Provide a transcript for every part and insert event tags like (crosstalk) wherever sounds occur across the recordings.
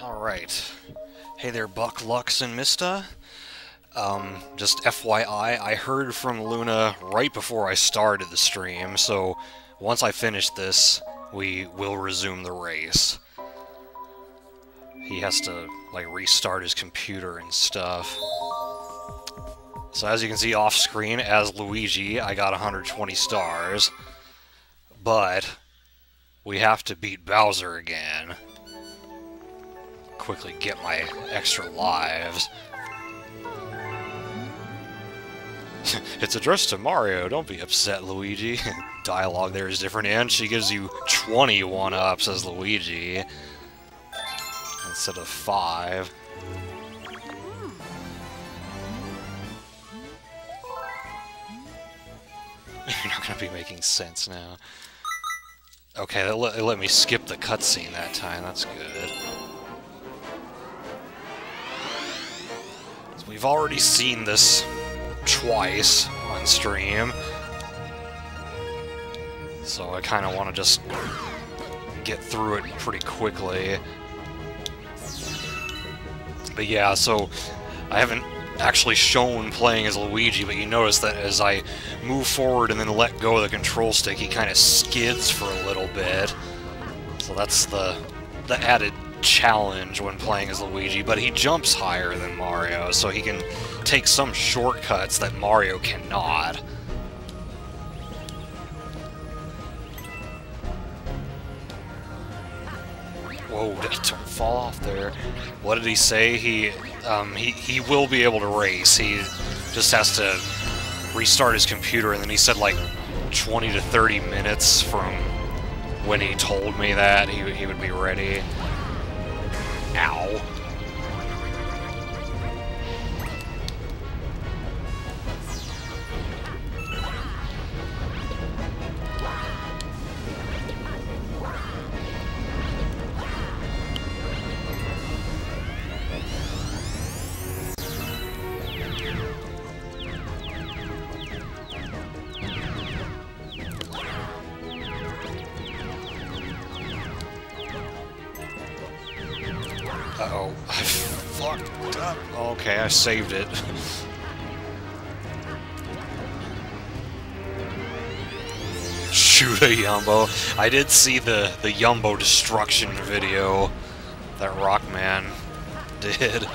Alright. Hey there, Buck, Lux, and Mista. Um, just FYI, I heard from Luna right before I started the stream, so once I finish this, we will resume the race. He has to, like, restart his computer and stuff. So as you can see off screen, as Luigi, I got 120 stars. But, we have to beat Bowser again. Quickly get my extra lives. (laughs) it's addressed to Mario, don't be upset, Luigi. (laughs) Dialogue there is different, and she gives you 20 one-ups as Luigi. Instead of 5. (laughs) You're not gonna be making sense now. Okay, they let, let me skip the cutscene that time, that's good. We've already seen this twice on stream. So I kind of want to just get through it pretty quickly. But yeah, so I haven't actually shown playing as Luigi, but you notice that as I move forward and then let go of the control stick, he kind of skids for a little bit. So that's the the added challenge when playing as Luigi, but he jumps higher than Mario, so he can take some shortcuts that Mario cannot. Whoa, (laughs) don't fall off there. What did he say? He, um, he, he will be able to race. He just has to restart his computer, and then he said like 20 to 30 minutes from when he told me that he, he would be ready. Ow. Saved it. Shoot a Yumbo. I did see the, the Yumbo destruction video that Rockman did.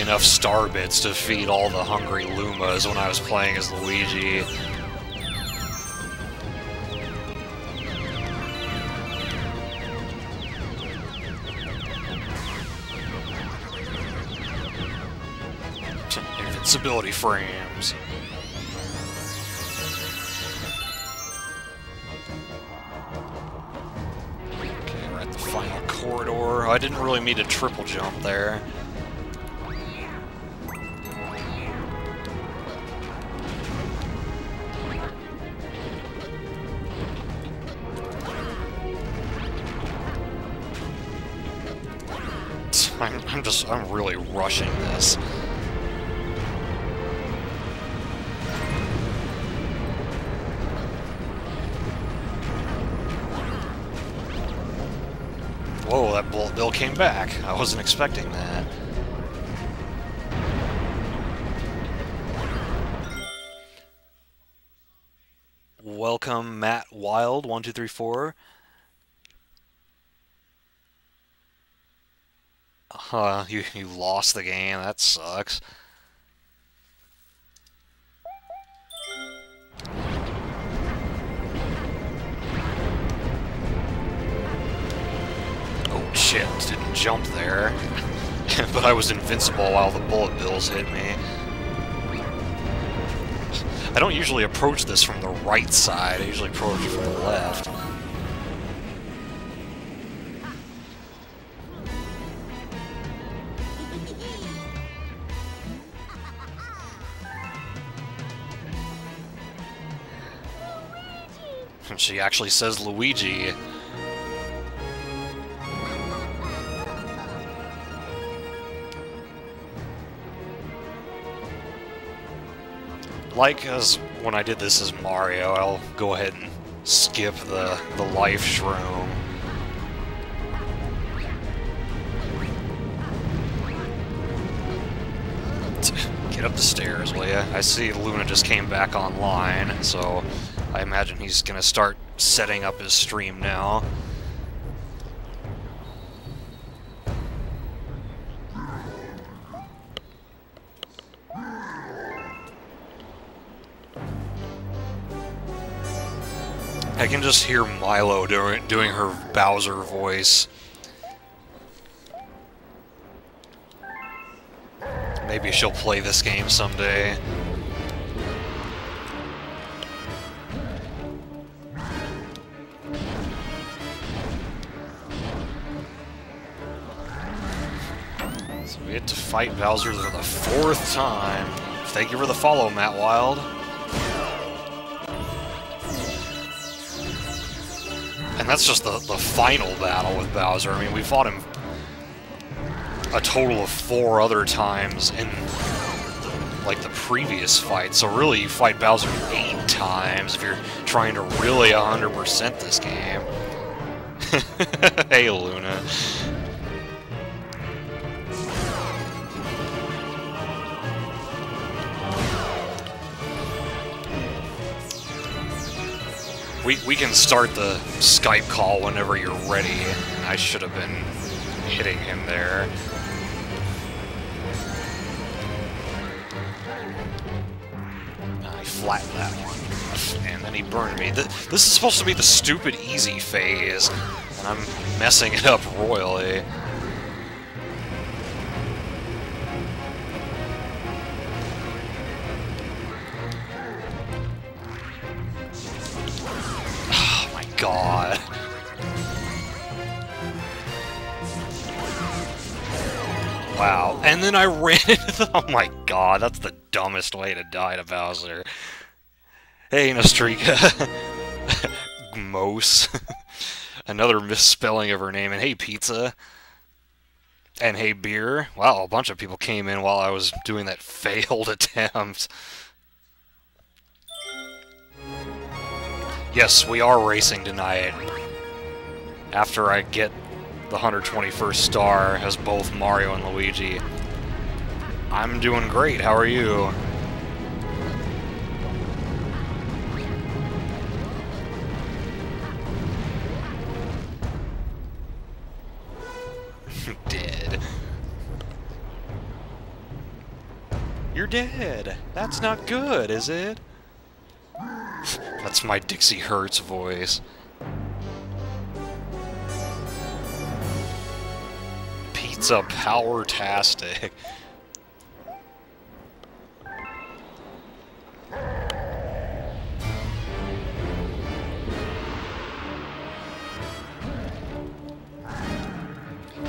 Enough star bits to feed all the hungry Lumas when I was playing as Luigi. Invincibility frames. Okay, we're at the final corridor. I didn't really mean to triple jump there. I'm, really rushing this. Whoa, that bullet bill came back. I wasn't expecting that. Welcome, Matt Wild, 1234. Huh, you, you lost the game, that sucks. Oh shit, didn't jump there. (laughs) but I was invincible while the bullet bills hit me. I don't usually approach this from the right side, I usually approach it from the left. She actually says Luigi. Like as when I did this as Mario, I'll go ahead and skip the, the life shroom. Get up the stairs, will ya? I see Luna just came back online, so I imagine he's gonna start setting up his stream now. I can just hear Milo doing doing her Bowser voice. Maybe she'll play this game someday. Fight Bowser for the fourth time. Thank you for the follow, Matt Wild. And that's just the, the final battle with Bowser. I mean, we fought him a total of four other times in, like, the previous fight. So really, you fight Bowser eight times if you're trying to really 100% this game. (laughs) hey, Luna. We, we can start the Skype call whenever you're ready. I should have been hitting him there. I flattened that one. And then he burned me. This is supposed to be the stupid easy phase, and I'm messing it up royally. And then I (laughs) ran into the... Oh my god, that's the dumbest way to die to Bowser. Hey, Nostrika. (laughs) Mose. (laughs) Another misspelling of her name. And hey, Pizza. And hey, Beer. Wow, a bunch of people came in while I was doing that failed attempt. Yes, we are racing tonight. After I get the 121st star as both Mario and Luigi. I'm doing great, how are you? (laughs) dead. You're dead. That's not good, is it? (laughs) That's my Dixie Hertz voice. Pizza Power-tastic.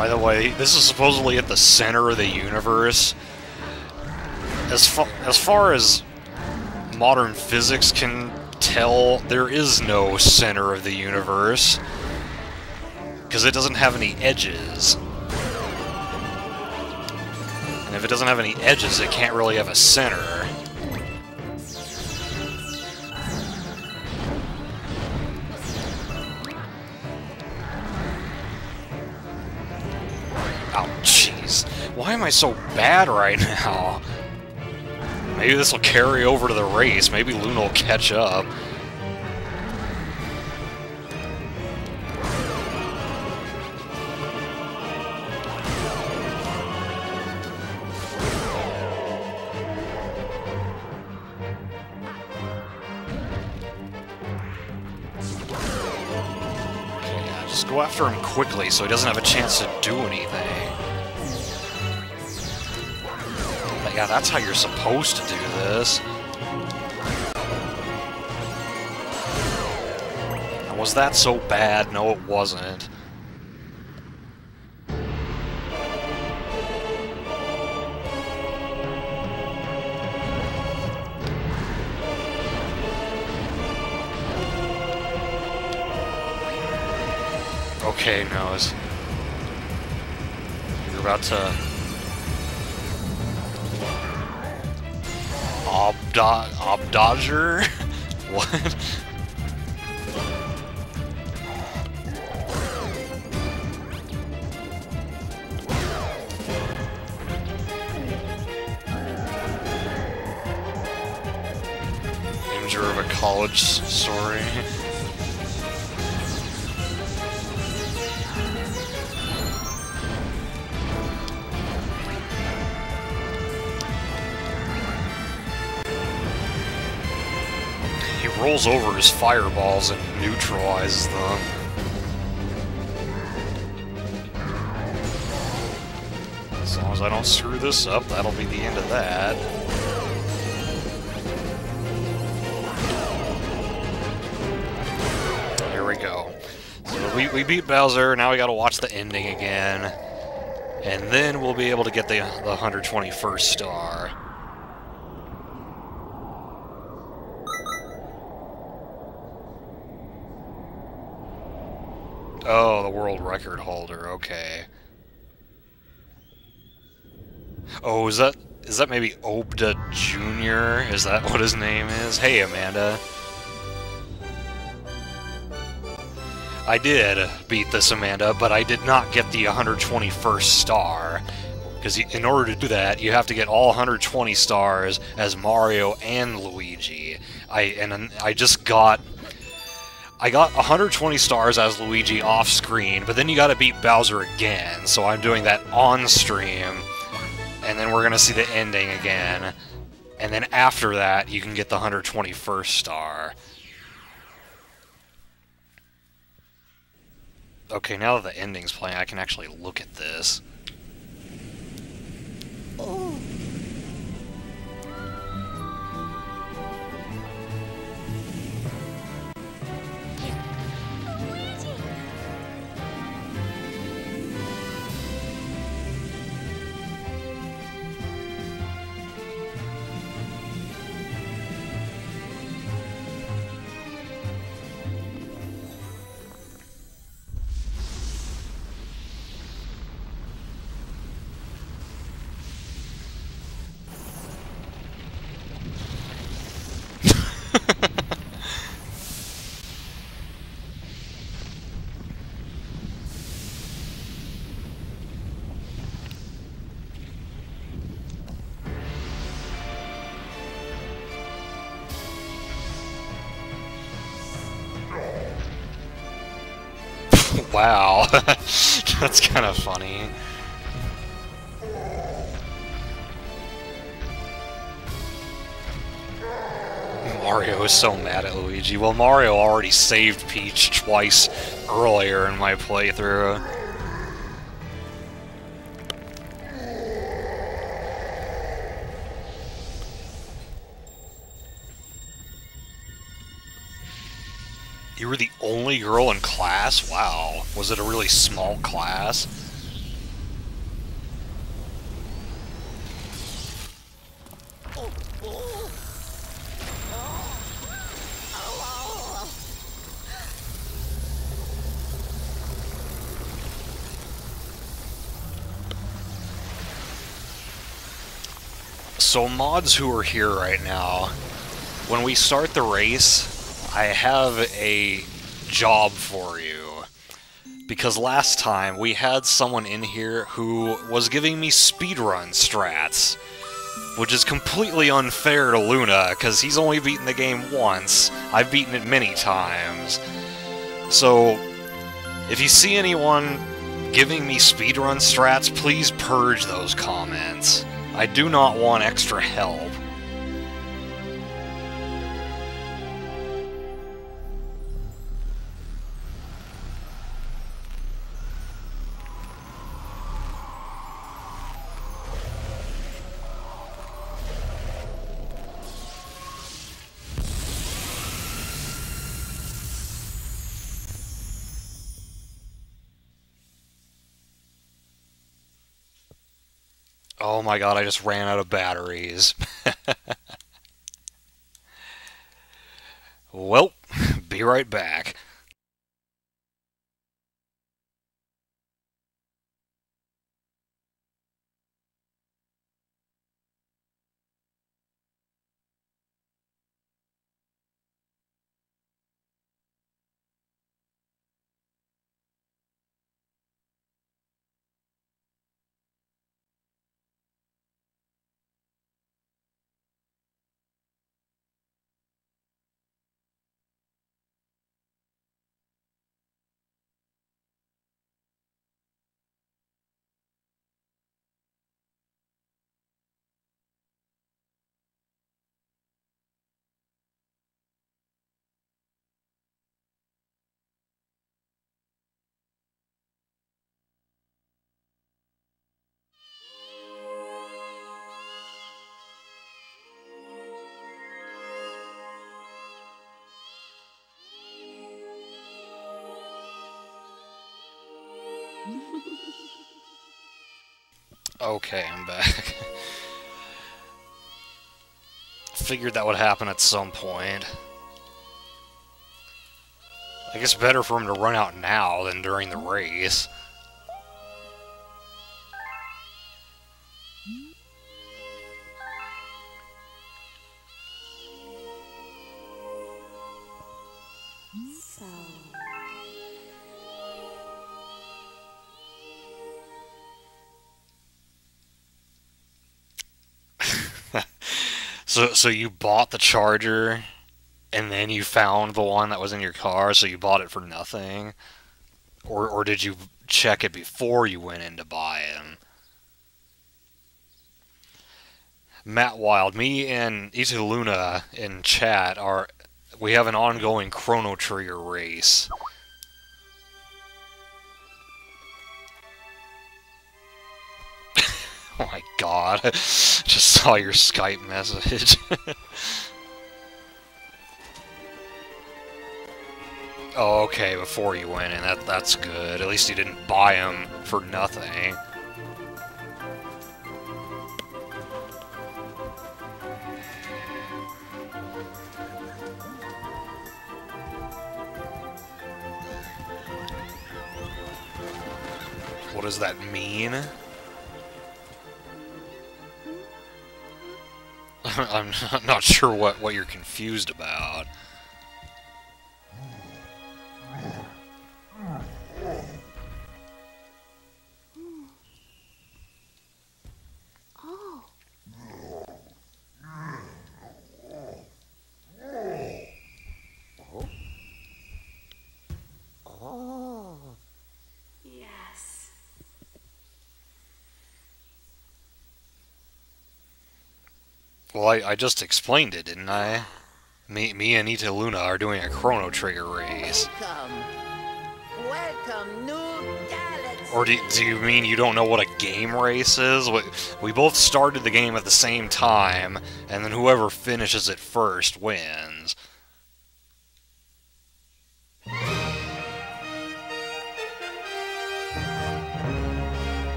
By the way, this is supposedly at the center of the universe. As, fa as far as modern physics can tell, there is no center of the universe. Because it doesn't have any edges. And if it doesn't have any edges, it can't really have a center. Oh, jeez. Why am I so bad right now? Maybe this will carry over to the race. Maybe Luna will catch up. Go after him quickly so he doesn't have a chance to do anything. But yeah, that's how you're supposed to do this. Was that so bad? No, it wasn't. Okay, Nose. You're about to... Obda Obdodger? (laughs) what? Imgur of a college rolls over his fireballs and neutralizes them. As long as I don't screw this up, that'll be the end of that. Here we go. So we, we beat Bowser, now we gotta watch the ending again. And then we'll be able to get the, the 121st star. Oh, the world record holder, okay. Oh, is that is that maybe Obda Jr.? Is that what his name is? Hey, Amanda. I did beat this, Amanda, but I did not get the 121st star. Because in order to do that, you have to get all 120 stars as Mario and Luigi. I and I just got I got 120 stars as Luigi off screen, but then you gotta beat Bowser again, so I'm doing that on stream, and then we're gonna see the ending again, and then after that, you can get the 121st star. Okay, now that the ending's playing, I can actually look at this. Oh. Wow, (laughs) that's kind of funny. Mario is so mad at Luigi. Well, Mario already saved Peach twice earlier in my playthrough. Only girl in class? Wow. Was it a really small class? So mods who are here right now, when we start the race, I have a job for you. Because last time we had someone in here who was giving me speedrun strats. Which is completely unfair to Luna, because he's only beaten the game once. I've beaten it many times. So, if you see anyone giving me speedrun strats, please purge those comments. I do not want extra help. Oh my god, I just ran out of batteries. (laughs) well, be right back. Okay, I'm back. Figured that would happen at some point. I guess better for him to run out now than during the race. So, so you bought the charger, and then you found the one that was in your car, so you bought it for nothing, or or did you check it before you went in to buy it? Matt Wild, me and Ita Luna in chat are we have an ongoing Chrono Trigger race. Oh my god. (laughs) I Just saw your Skype message. (laughs) oh, okay, before you went in. That, that's good. At least you didn't buy them for nothing. What does that mean? (laughs) I'm not sure what, what you're confused about. Well, I, I just explained it, didn't I? Me, me and Ita Luna are doing a Chrono Trigger race. Welcome. Welcome, new galaxy. Or do, do you mean you don't know what a game race is? We, we both started the game at the same time, and then whoever finishes it first wins.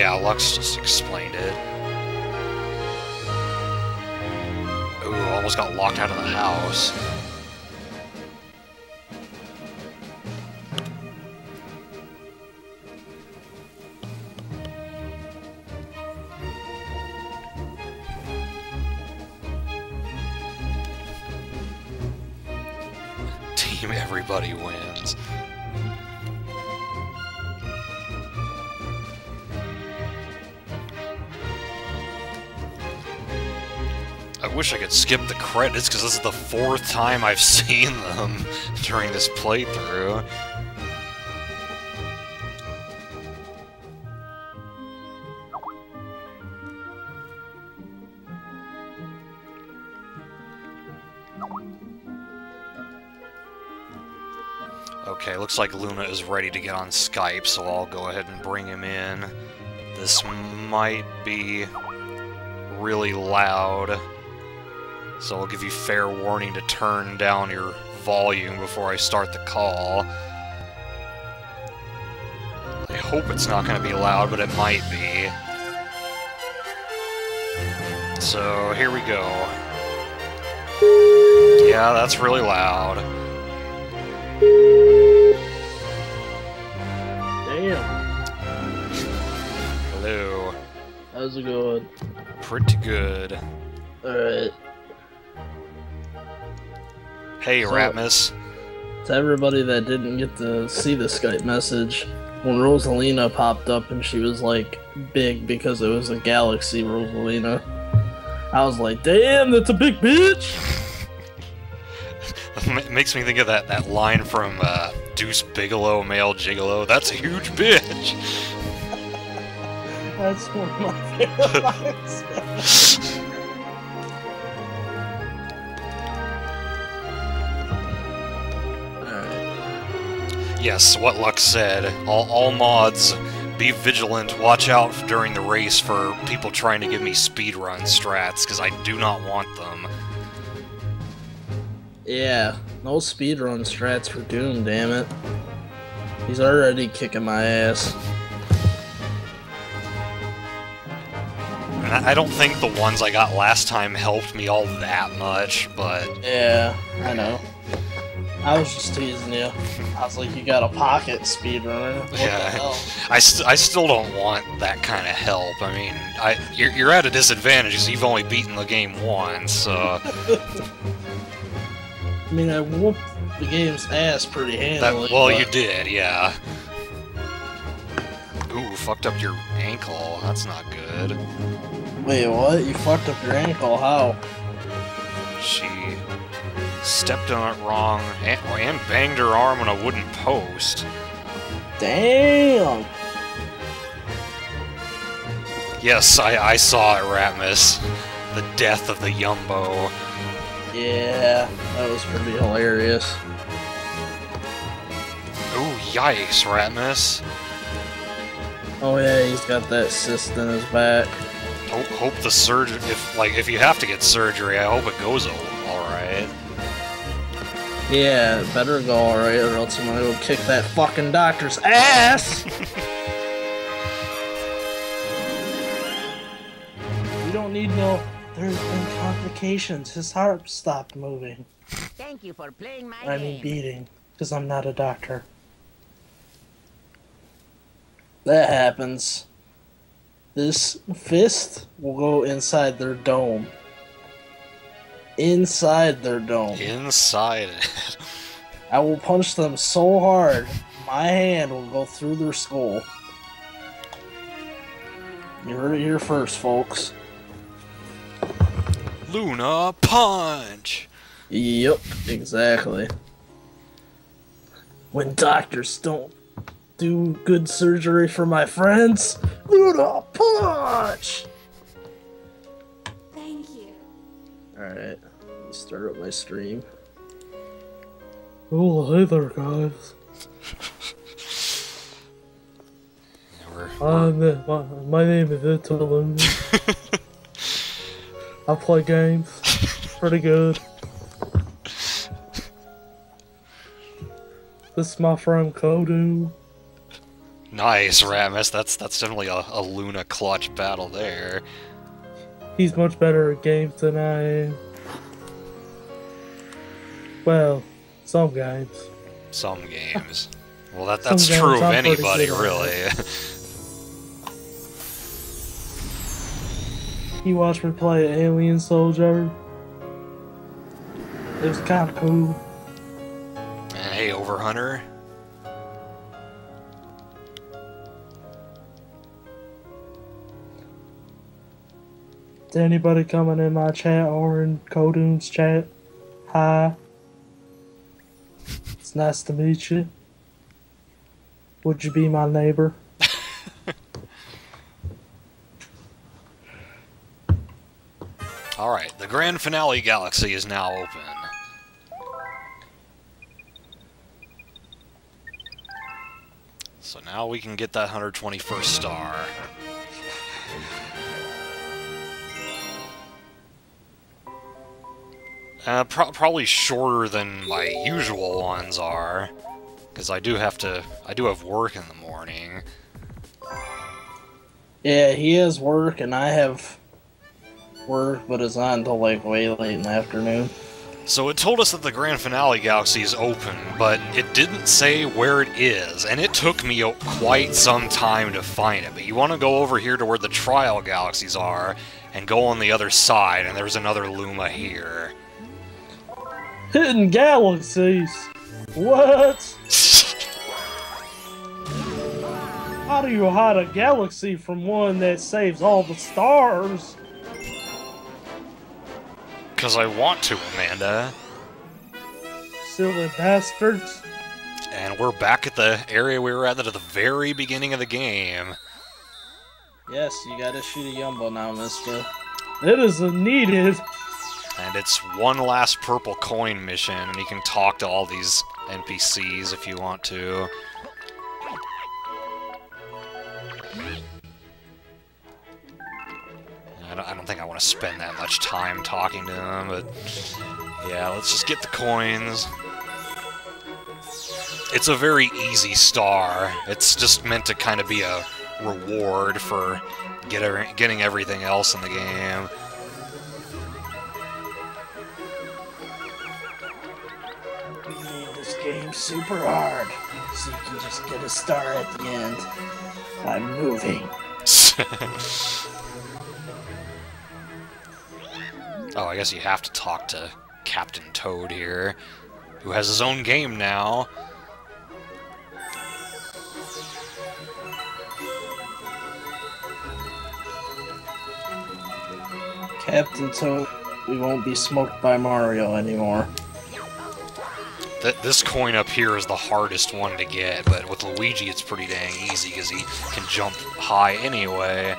Yeah, Lux just explained it. Ooh, almost got locked out of the house. Team everybody wins. Wish I could skip the credits because this is the fourth time I've (laughs) seen them (laughs) during this playthrough. Okay, looks like Luna is ready to get on Skype, so I'll go ahead and bring him in. This might be really loud. So I'll give you fair warning to turn down your volume before I start the call. I hope it's not going to be loud, but it might be. So, here we go. Yeah, that's really loud. Damn. Hello. How's it going? Pretty good. Alright. Hey, So- Ratmus. To everybody that didn't get to see the Skype message, when Rosalina popped up and she was like big because it was a Galaxy Rosalina, I was like, damn, that's a big bitch! (laughs) Makes me think of that, that line from uh, Deuce Bigalow, Male Gigolo. That's a huge bitch! (laughs) That's one of my favorite (laughs) lines. Yes, what Luck said. All, all mods, be vigilant. Watch out during the race for people trying to give me speedrun strats, because I do not want them. Yeah, no speedrun strats for Doom, damn it. He's already kicking my ass. I I don't think the ones I got last time helped me all that much, but Yeah, I know. I was just teasing you. I was like, you got a pocket speedrunner. What Yeah. I, st I still don't want that kind of help. I mean, I you're, you're at a disadvantage because you've only beaten the game once, so (laughs) I mean, I whooped the game's ass pretty that well but- you did, yeah. Ooh, fucked up your ankle. That's not good. Wait, what? You fucked up your ankle? How? She stepped on it wrong and, and banged her arm on a wooden post. Damn! Yes, I, I saw it, Ratmus. The death of the Yumbo. Yeah, that was pretty hilarious. Ooh, yikes, Ratmus. Oh yeah, he's got that cyst in his back. Hope, hope the surgery, if like if you have to get surgery, I hope it goes all right. Yeah, better go alright, or else I'm gonna go kick that fucking doctor's ass! (laughs) you don't need no. There's been complications. His heart stopped moving. Thank you for playing my I mean game. beating, because I'm not a doctor. That happens. This fist will go inside their dome. Inside their dome. Inside it. I will punch them so hard, my hand will go through their skull. You heard it here first, folks. Luna Punch! Yep, exactly. When doctors don't do good surgery for my friends, Luna punch! Thank you. Alright, let me start up my stream. Oh, hey there, guys. We're, I'm, uh, my, my name is Italun. (laughs) I play games. Pretty good. This is my friend Kodu. nice, Ramus. That's that's definitely a, a Luna clutch battle there. He's much better at games than I am. Well, some games. Some games. (laughs) Well, that that's true of I'm anybody, really. (laughs) You watched me play Alien Soldier. It was kind of cool. and hey, Overhunter. Is anybody coming in my chat or in Kodoon's chat? Hi. It's nice to meet you. Would you be my neighbor? (laughs) Alright, the grand finale galaxy is now open. So now we can get that 121st star. Uh, pro probably shorter than my usual ones are, because I do have to. I do have work in the morning. Yeah, he has work and I have work, but it's not until like way late in the afternoon. So it told us that the Grand Finale Galaxy is open, but it didn't say where it is, and it took me quite some time to find it. But you want to go over here to where the Trial Galaxies are, and go on the other side, and there's another Luma here. Hidden galaxies! What? How do you hide a galaxy from one that saves all the stars? Because I want to, Amanda. Silly bastards. And we're back at the area we were at at the very beginning of the game. Yes, you gotta shoot a Yumbo now, mister. It is needed. And it's one last purple coin mission, and you can talk to all these NPCs if you want to. I don't, I don't think I want to spend that much time talking to them, but yeah, let's just get the coins. it's a very easy star. It's just meant to kind of be a reward for get every, getting everything else in the game. Game super hard, so you can just get a star at the end I'm moving. (laughs) oh, I guess you have to talk to Captain Toad here, who has his own game now. Captain Toad, we won't be smoked by Mario anymore. Th this coin up here is the hardest one to get, but with Luigi it's pretty dang easy because he can jump high anyway.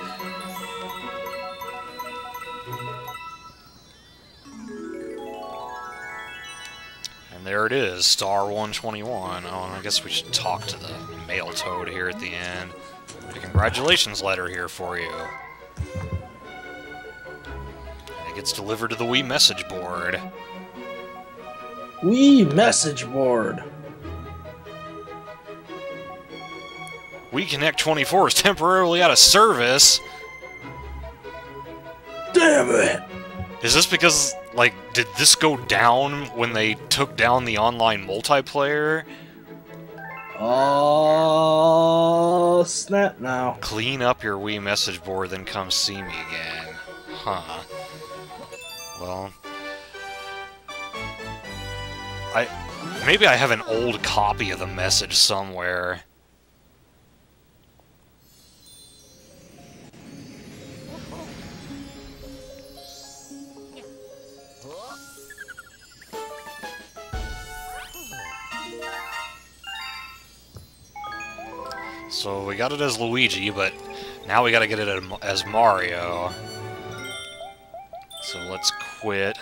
And there it is, star 121. Oh, and I guess we should talk to the male toad here at the end. A congratulations letter here for you. It gets delivered to the Wii message board. Wii message board. WiiConnect24 is temporarily out of service. Damn it! Is this because, like, did this go down when they took down the online multiplayer? Oh, snap now. Clean up your Wii message board, then come see me again. Huh. Well... I... Maybe I have an old copy of the message somewhere. So we got it as Luigi, but now we gotta get it as Mario. So let's quit,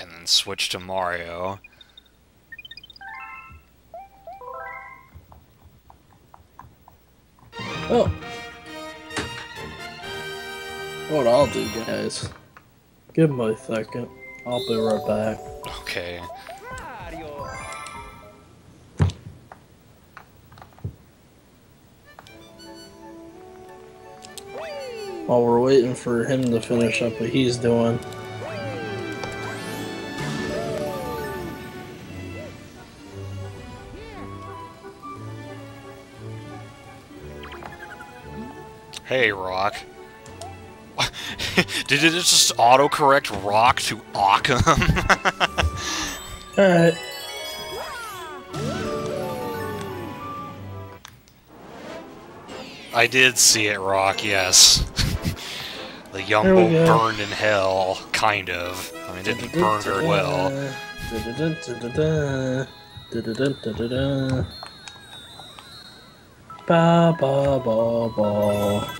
and then switch to Mario. Oh. What I'll do, guys. Give me a second. I'll be right back. Okay. While we're waiting for him to finish up what he's doing. Hey, Rock. (laughs) Did it just autocorrect Rock to Occam? (laughs) Alright. I did see it, Rock, yes. (laughs) the Yumbo burned in hell, kind of. I mean, it didn't burn very well. Ba ba ba ba.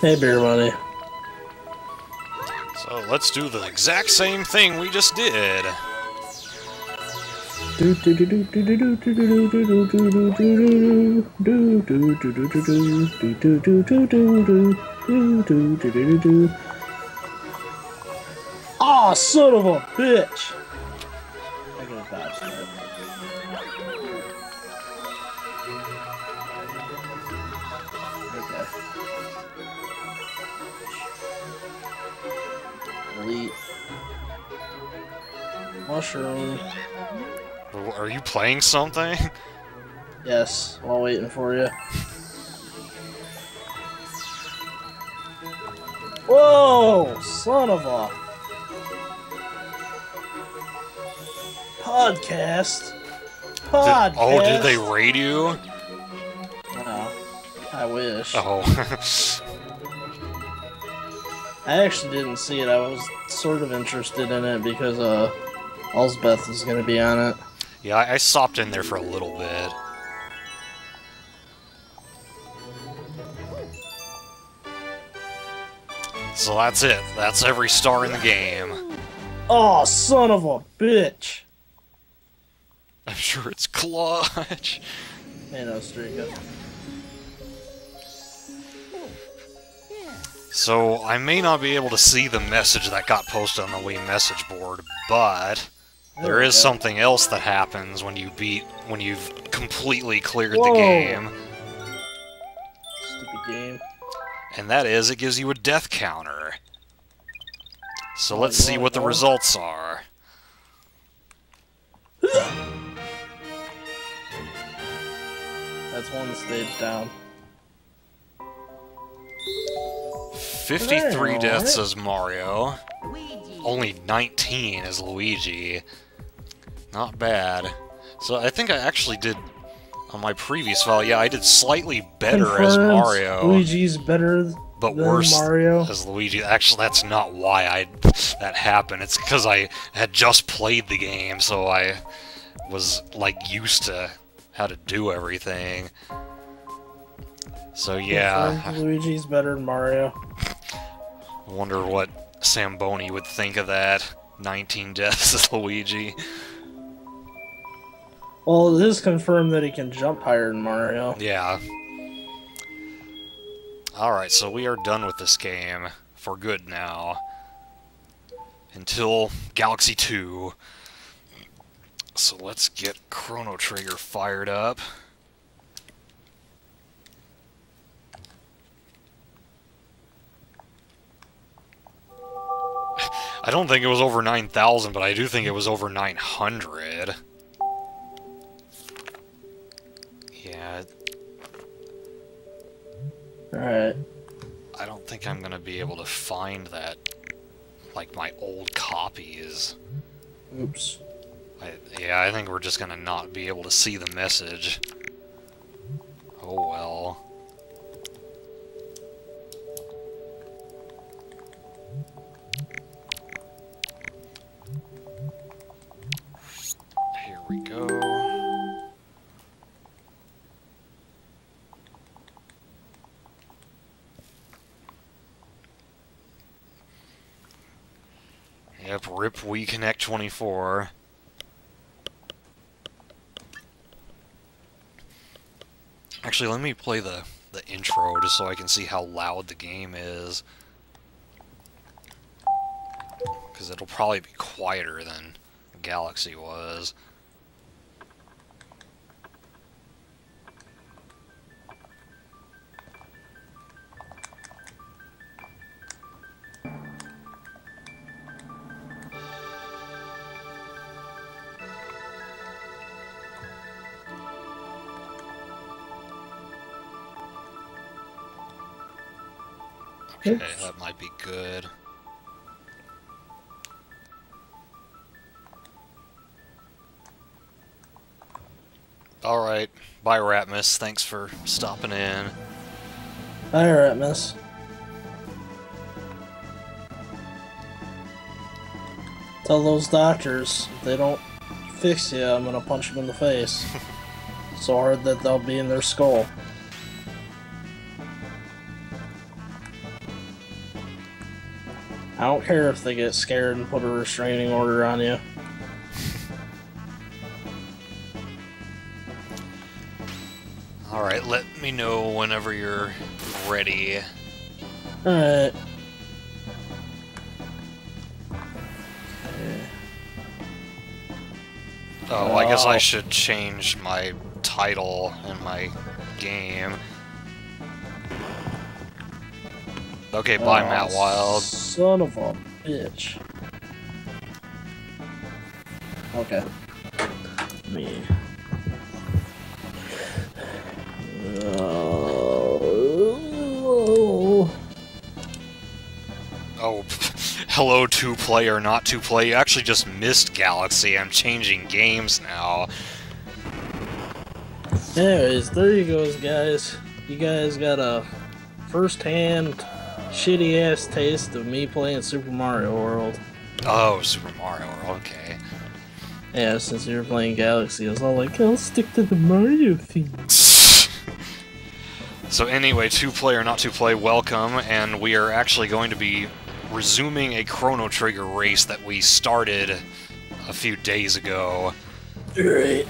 Hey, beer money. So let's do the exact same thing we just did. Do do do do do do Mushroom. Are you playing something? (laughs) Yes, while waiting for you. Whoa, son of a podcast. Podcast. Did- oh, did they raid you? No, I wish. Oh. (laughs) I actually didn't see it. I was sort of interested in it because uh, Elsbeth is gonna be on it. yeah, I, I stopped in there for a little bit. So that's it. That's every star in the game. Oh, son of a bitch! (laughs) I'm sure it's clutch. Hey, no, Strika. So, I may not be able to see the message that got posted on the Wii message board, but There we is go. something else that happens when you beat when you've completely cleared Whoa. the game, Stupid game. and that is it gives you a death counter. So Oh, let's see what the go? results are. That's one stage down. 53 deaths as Mario, Luigi. only 19 as Luigi. Not bad. So I think I actually did on my previous file. Yeah, I did slightly better as Mario. Luigi's better but worse Mario. as Luigi. Actually, that's not why I that happened. It's because I had just played the game, so I was like used to how to do everything. So yeah, Luigi's better than Mario. I wonder what Samboni would think of that. 19 deaths (laughs) as Luigi. Well, it is confirmed that he can jump higher than Mario. Yeah. Alright, so we are done with this game for good now. Until Galaxy 2. So let's get Chrono Trigger fired up. (laughs) I don't think it was over 9,000, but I do think it was over 900. Yeah, Alright. I don't think I'm gonna be able to find that, like my old copies. Oops. I, yeah, I think we're just gonna not be able to see the message. Oh well. Here we go. Yep, rip WiiConnect24. Actually, let me play the, the intro just so I can see how loud the game is. Because it'll probably be quieter than Galaxy was. Okay, Oops. that might be good. Alright, bye Ratmus, thanks for stopping in. Alright, miss. Tell those doctors if they don't fix you, I'm gonna punch them in the face. (laughs) so hard that they'll be in their skull. I don't care if they get scared and put a restraining order on you. Alright, let me know whenever you're ready. Alright. Oh, I guess I Oh. should change my title in my game. Okay, bye, Oh, Matt ah, Wild. Son of a bitch. Okay. Me. Oh. Oh, (laughs) hello, two player, not two play. You actually just missed Galaxy. I'm changing games now. Anyways, there you goes, guys. You guys got a first-hand shitty ass taste of me playing Super Mario World. Oh, Super Mario World, okay. Yeah, since you were playing Galaxy, I was all like, I'll stick to the Mario theme. (laughs) So anyway, two player, not two play, welcome, and we are actually going to be resuming a Chrono Trigger race that we started a few days ago. Alright.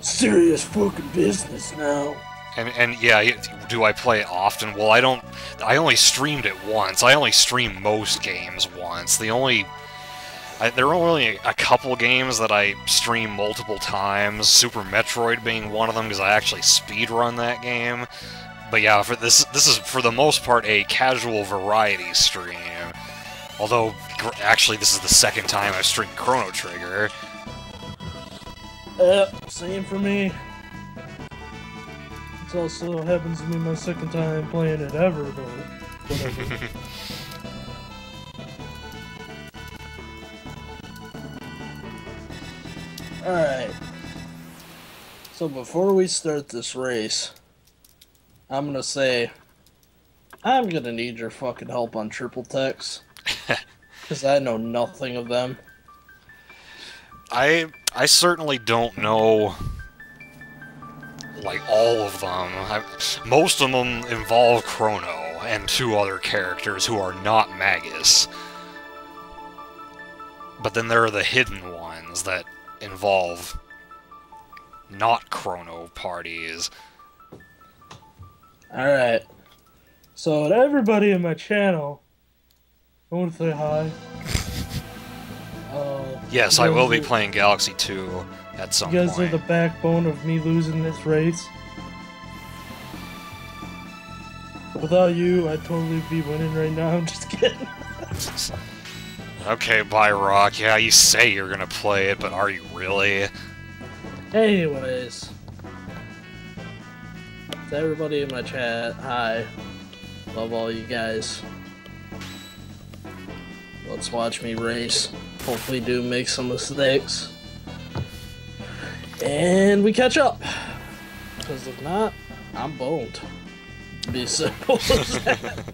Serious fucking business now. And and yeah, do I play it often? Well, I don't. I only streamed it once. I only stream most games once. The only. I, there are only a couple games that I stream multiple times. Super Metroid being one of them because I actually speedrun that game. But yeah, for this this is for the most part a casual variety stream. Although actually this is the second time I've streamed Chrono Trigger. Yep, same for me. It also happens to be my second time playing it ever, but whatever. (laughs) Alright. So before we start this race, I'm gonna say I'm gonna need your fucking help on triple text. Because (laughs) I know nothing of them. I I certainly don't know like all of them. I, most of them involve Chrono and two other characters who are not Magus. But then there are the hidden ones that involve not Chrono parties. Alright. So to everybody in my channel, I want to say hi. (laughs) Uh, yes, I will be playing Galaxy 2 at some. You guys point. are the backbone of me losing this race. Without you, I'd totally be winning right now. (laughs) I'm just kidding. okay, bye, Rock. Yeah, you say you're gonna play it, but are you really? Anyways. To everybody in my chat, hi. Love all you guys. Let's watch me race. Hopefully do make some mistakes. And we catch up. Because if not, I'm boned. Be simple as (laughs) that.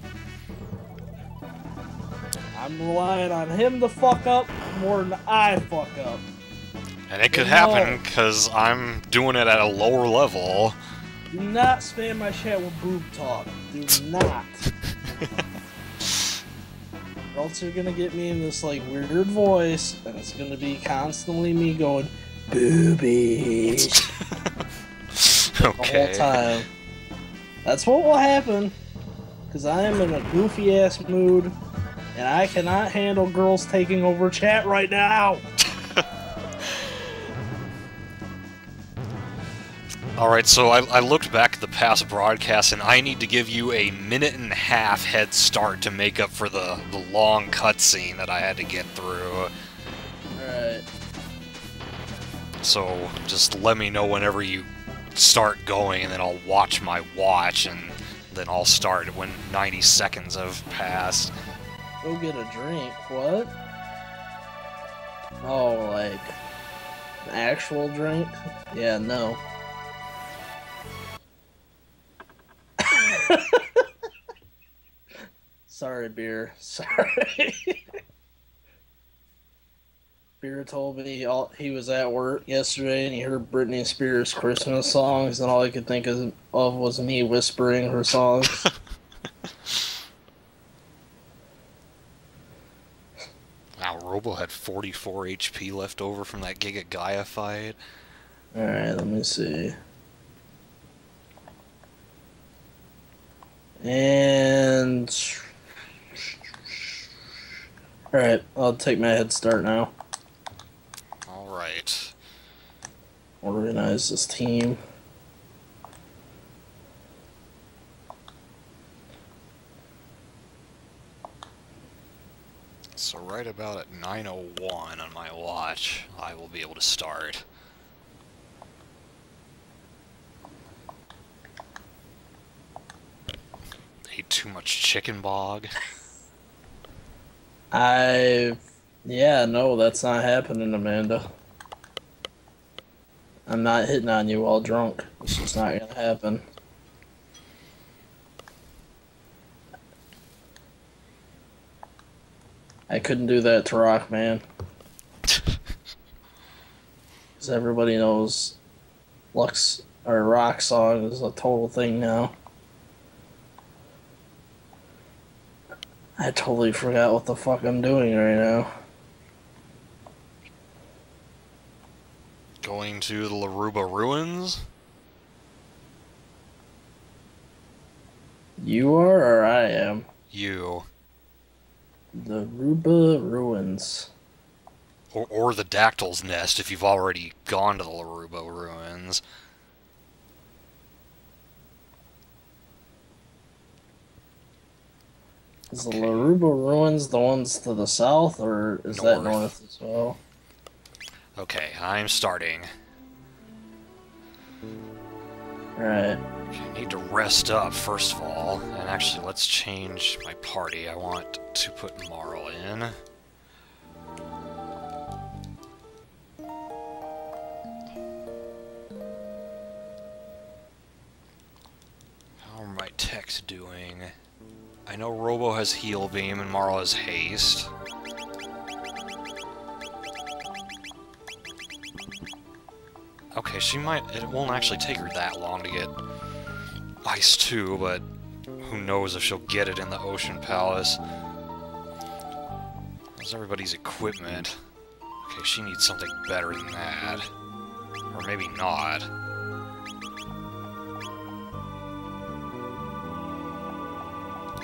I'm relying on him to fuck up more than I fuck up. And it could happen because I'm doing it at a lower level. Do not spam my chat with boob talk. Do (laughs) not. or else you're gonna get me in this like weird voice, and it's gonna be constantly me going, boobies. (laughs) okay. The whole time. That's what will happen. Because I am in a goofy ass mood, and I cannot handle girls taking over chat right now. (laughs) Alright, so I, I, looked back at the past broadcasts, and I need to give you a minute and a half head start to make up for the, the long cutscene that I had to get through. So just let me know whenever you start going, and then I'll watch my watch, and then I'll start when 90 seconds have passed. Go get a drink. What? Oh, like an actual drink? Yeah, no. (laughs) Sorry, beer. (laughs) Sorry. (laughs) Beer told me all, he was at work yesterday and he heard Britney Spears Christmas songs, and all he could think of was me whispering her songs. (laughs) wow, Robo had 44 HP left over from that Giga Gaia fight. Alright, let me see. And. Alright, I'll take my head start now. Alright. Organize this team. So right about at 9.01 on my watch, I will be able to start. Ate too much chicken bog. I... Yeah, no, that's not happening, Amanda. I'm not hitting on you while drunk. It's just not gonna happen. I couldn't do that to Rock, man. (laughs) Because everybody knows Lux or Rock song is a total thing now. I totally forgot what the fuck I'm doing right now. Going to the Laruba Ruins? You are or I am? You. The Ruba Ruins. Or, or the Dactyl's Nest if you've already gone to the Laruba ruins. Is the Laruba ruins the ones to the south, or is that North. north as well? Okay, I'm starting. Right. Okay, I need to rest up first of all, and actually let's change my party. I want to put Marle in. How are my techs doing? I know Robo has Heal Beam and Marle has Haste. Okay, she might... It won't actually take her that long to get Ice 2, but who knows if she'll get it in the Ocean Palace. How's everybody's equipment? Okay, she needs something better than that. Or maybe not.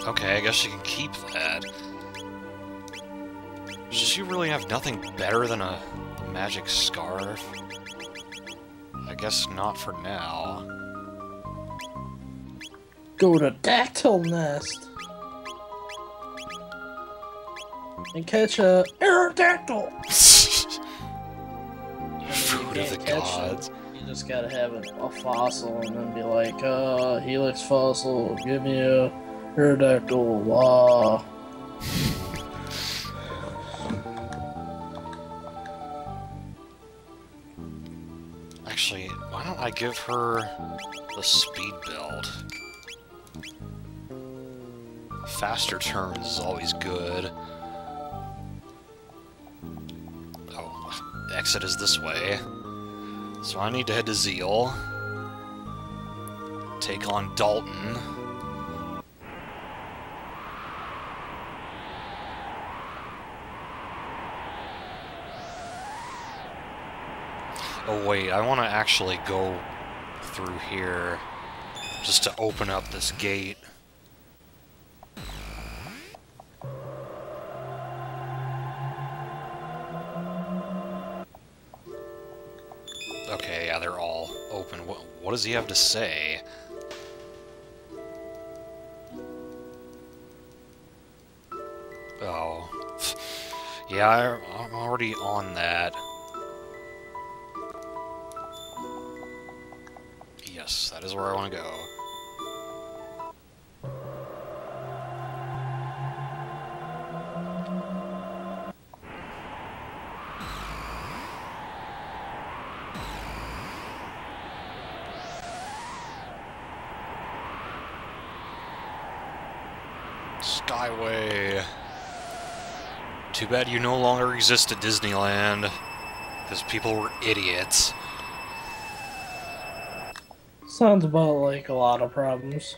Okay, I guess she can keep that. Does she really have nothing better than a magic scarf? I guess not for now. Go to Dactyl Nest and catch a Aerodactyl. (laughs) Food of the can't it. gods. You just gotta have a, a fossil and then be like, uh, Helix fossil, give me a Aerodactyl, wow. (laughs) I give her the speed build? Faster turns is always good. Oh, exit is this way. So I need to head to Zeal. Take on Dalton. Oh wait, I want to actually go through here just to open up this gate. Okay, yeah, they're all open. What, what does he have to say? Oh. (laughs) Yeah, I'm already on that. Is where I want to go. Skyway. Too bad you no longer exist at Disneyland. Because people were idiots. Sounds about like a lot of problems.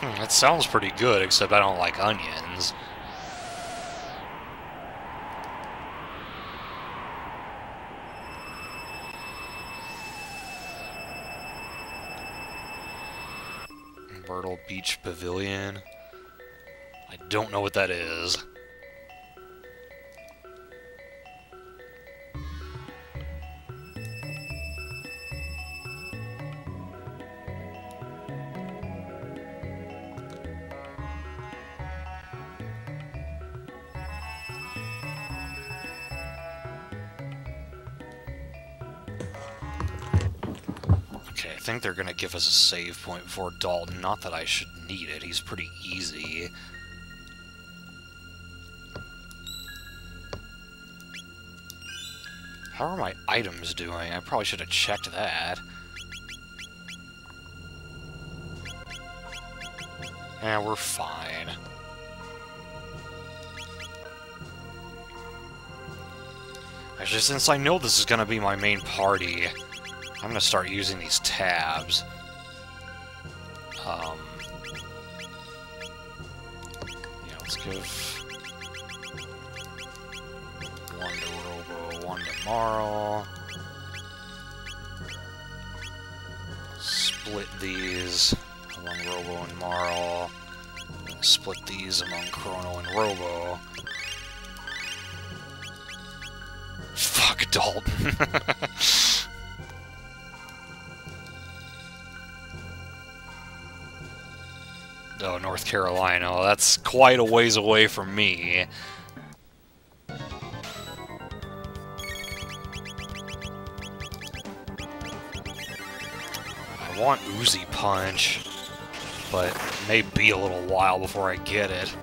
Hmm, that sounds pretty good, except I don't like onions. Beach Pavilion. I don't know what that is. They're gonna give us a save point for Dalton. Not that I should need it, he's pretty easy. How are my items doing? I probably should have checked that. Yeah, we're fine. Actually, since I know this is gonna be my main party, I'm gonna start using these tabs. Quite a ways away from me. I want Uzzi Punch, but it may be a little while before I get it.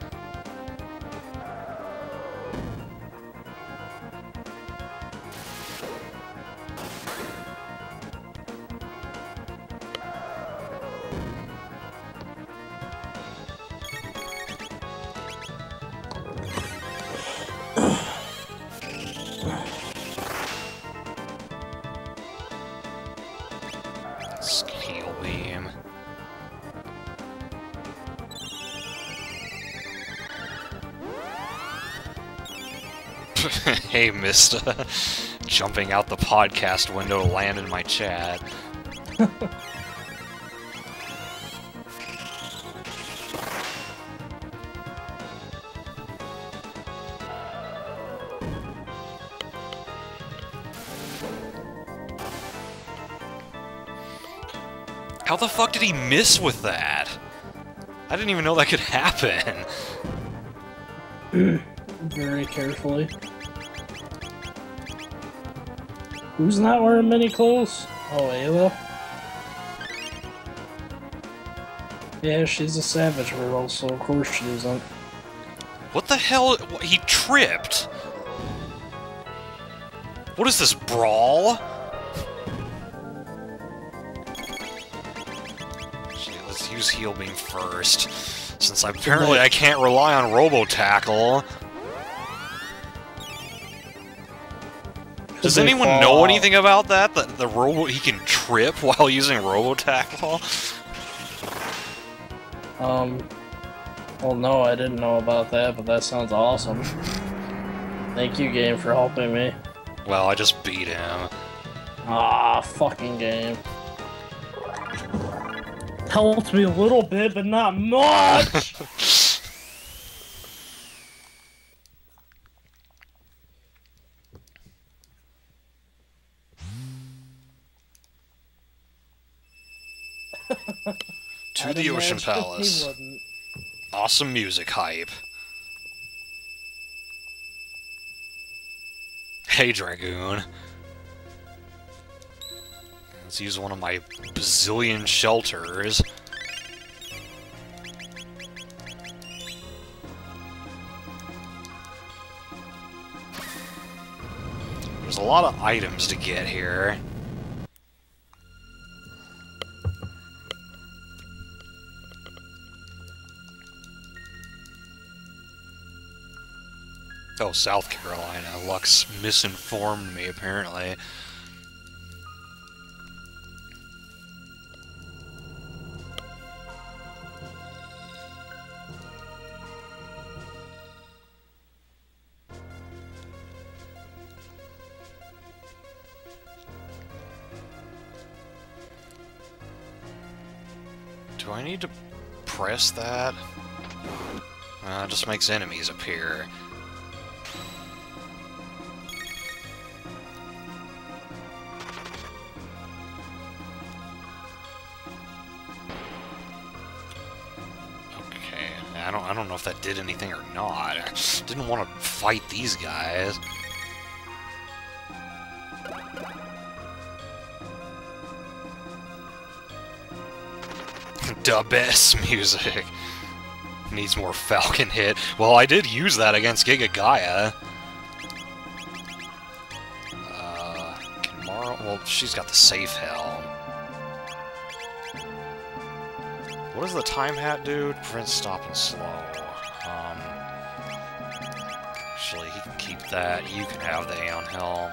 (laughs) hey, mister. (laughs) Jumping out the podcast window to land in my chat. How the fuck did he miss with that? I didn't even know that could (laughs) happen. Very carefully. Who's not wearing mini clothes? Oh, Ayla. Yeah, she's a savage girl, so of course she isn't. What the hell? He tripped. What is this, brawl? Let's use heal beam first. Since apparently I can't rely on Robo Tackle. Does anyone know out. anything about that? That the Robo he can trip (laughs) while using Robo Tackle? Um, well, no, I didn't know about that, but that sounds awesome. Thank you, game, for helping me. Well, I just beat him. Ah, fucking game. Helped me a little bit, but not much! (laughs) the Ocean (laughs) Palace. Awesome music hype. Hey, Dragoon. Let's use one of my bazillion shelters. There's a lot of items to get here. Oh, South Carolina. Lux misinformed me, apparently. Do I need to press that? Uh, just makes enemies appear. That did anything or not. I didn't want to fight these guys. (laughs) the best music. Needs more Falcon hit. Well, I did use that against Giga Gaia. Uh, can Mara... Well, she's got the safe helm. What does the time hat do? Prevent stopping slow. Actually, he can keep that. You can have the Aeon Helm.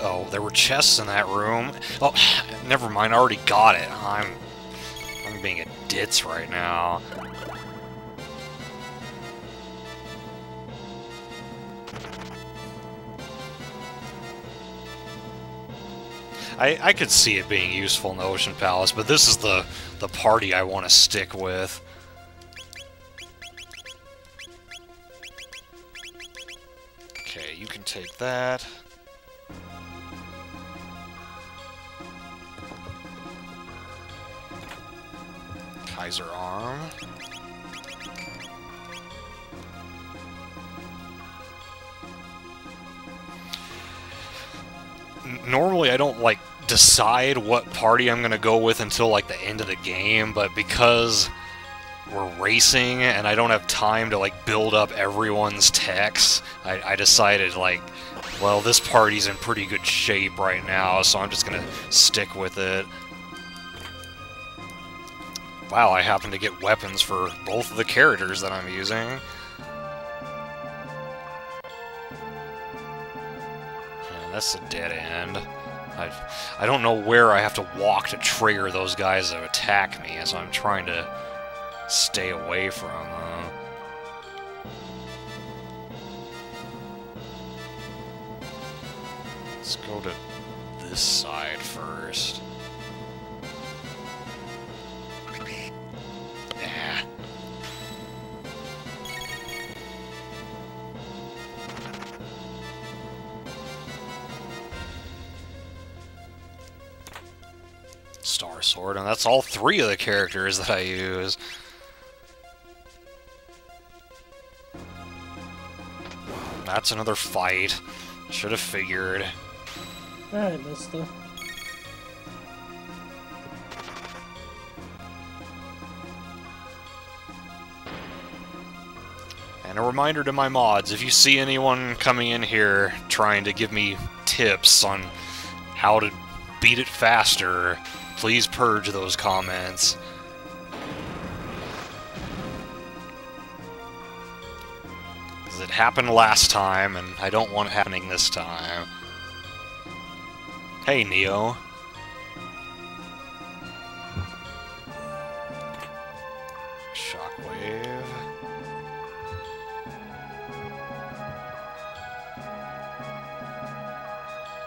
Oh, there were chests in that room. Oh, (sighs) never mind. I already got it. I'm, I'm being a ditz right now. I, I could see it being useful in the Ocean Palace, but this is the, the party I want to stick with. That. Kaiser Arm. normally I don't like decide what party I'm gonna go with until like the end of the game, but because we're racing and I don't have time to like build up everyone's techs, I, I decided like, well, this party's in pretty good shape right now, so I'm just gonna stick with it. Wow, I happen to get weapons for both of the characters that I'm using. Yeah, that's a dead end. I, I don't know where I have to walk to trigger those guys to attack me, so I'm trying to stay away from them. Let's go to this side first. Star Sword, and that's all three of the characters that I use. That's another fight. Should have figured. Alright, mister. And a reminder to my mods, if you see anyone coming in here trying to give me tips on how to beat it faster, please purge those comments. Because it happened last time, and I don't want it happening this time. Hey, Neo. Shockwave.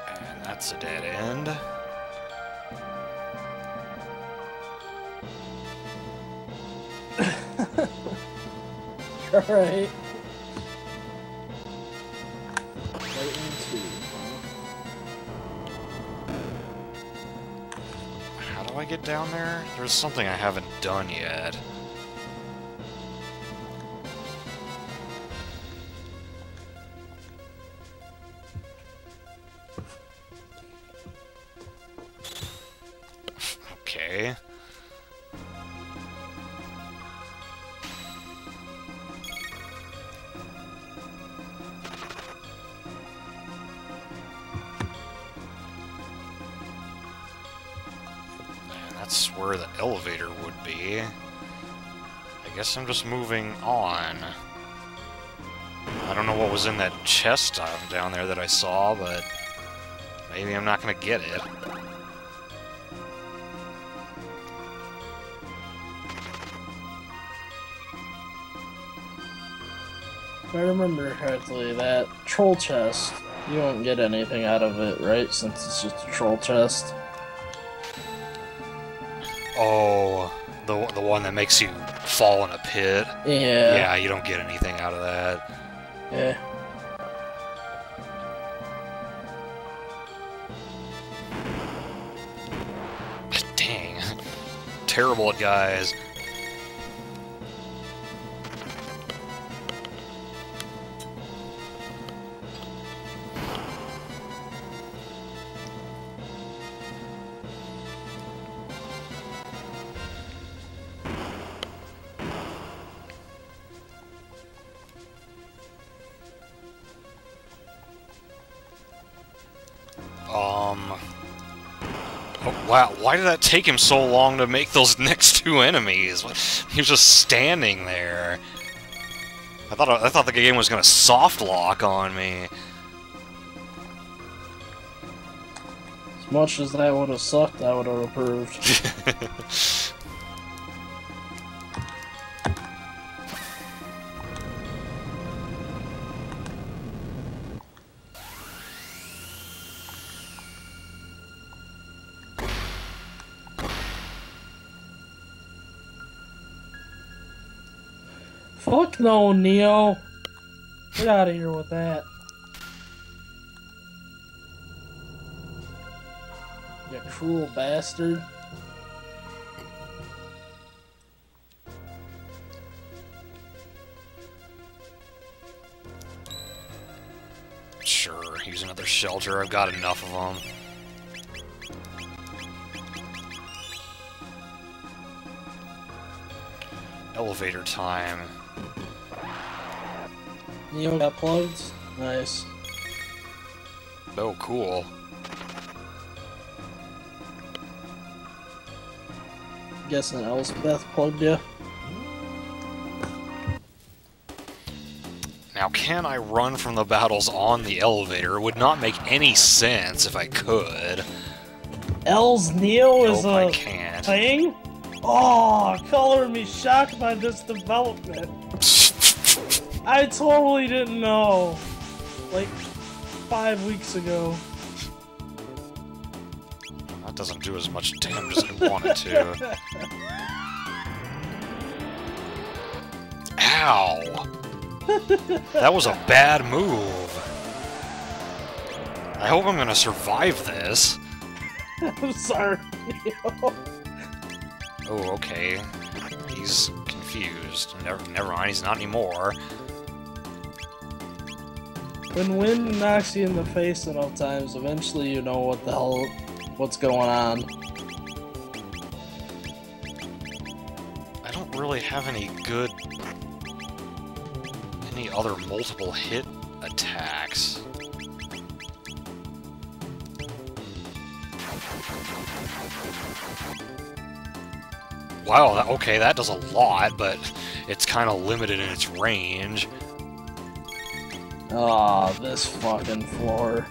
And that's a dead end. (laughs) Alright. How do I get down there? There's something I haven't done yet. Okay. That's where the elevator would be. I guess I'm just moving on. I don't know what was in that chest down there that I saw, but maybe I'm not gonna get it. If I remember correctly, that troll chest, you won't get anything out of it, right? Since it's just a troll chest. Oh, the the one that makes you fall in a pit. Yeah. Yeah, you don't get anything out of that. Yeah. Dang. (laughs) Terrible at guys. Why did that take him so long to make those (laughs) next two enemies? He was just standing there. I thought I thought the game was gonna soft lock on me. As much as that would have sucked, I would have (laughs) approved. (laughs) No, Neo. Get out of here with that. You cruel bastard. Sure, use another shelter. I've got enough of them. Elevator time. Neo got plugged? Nice. Oh, cool. Guessing Elspeth plugged you. Now, can I run from the battles on the elevator? It would not make any sense if I could. L's Neo is Nope, I a thing? Oh, color me shocked by this development. I totally didn't know. Like, five weeks ago. That doesn't do as much damage as I wanted to. Ow! That was a bad move. I hope I'm gonna survive this. (laughs) I'm sorry, Oh, okay. He's confused. Never, never mind, he's not anymore. When wind knocks you in the face enough times, eventually you know what the hell, what's going on. I don't really have any good... any other multiple hit attacks. Wow, okay, that does a lot, but it's kind of limited in its range. Ah, this fucking floor.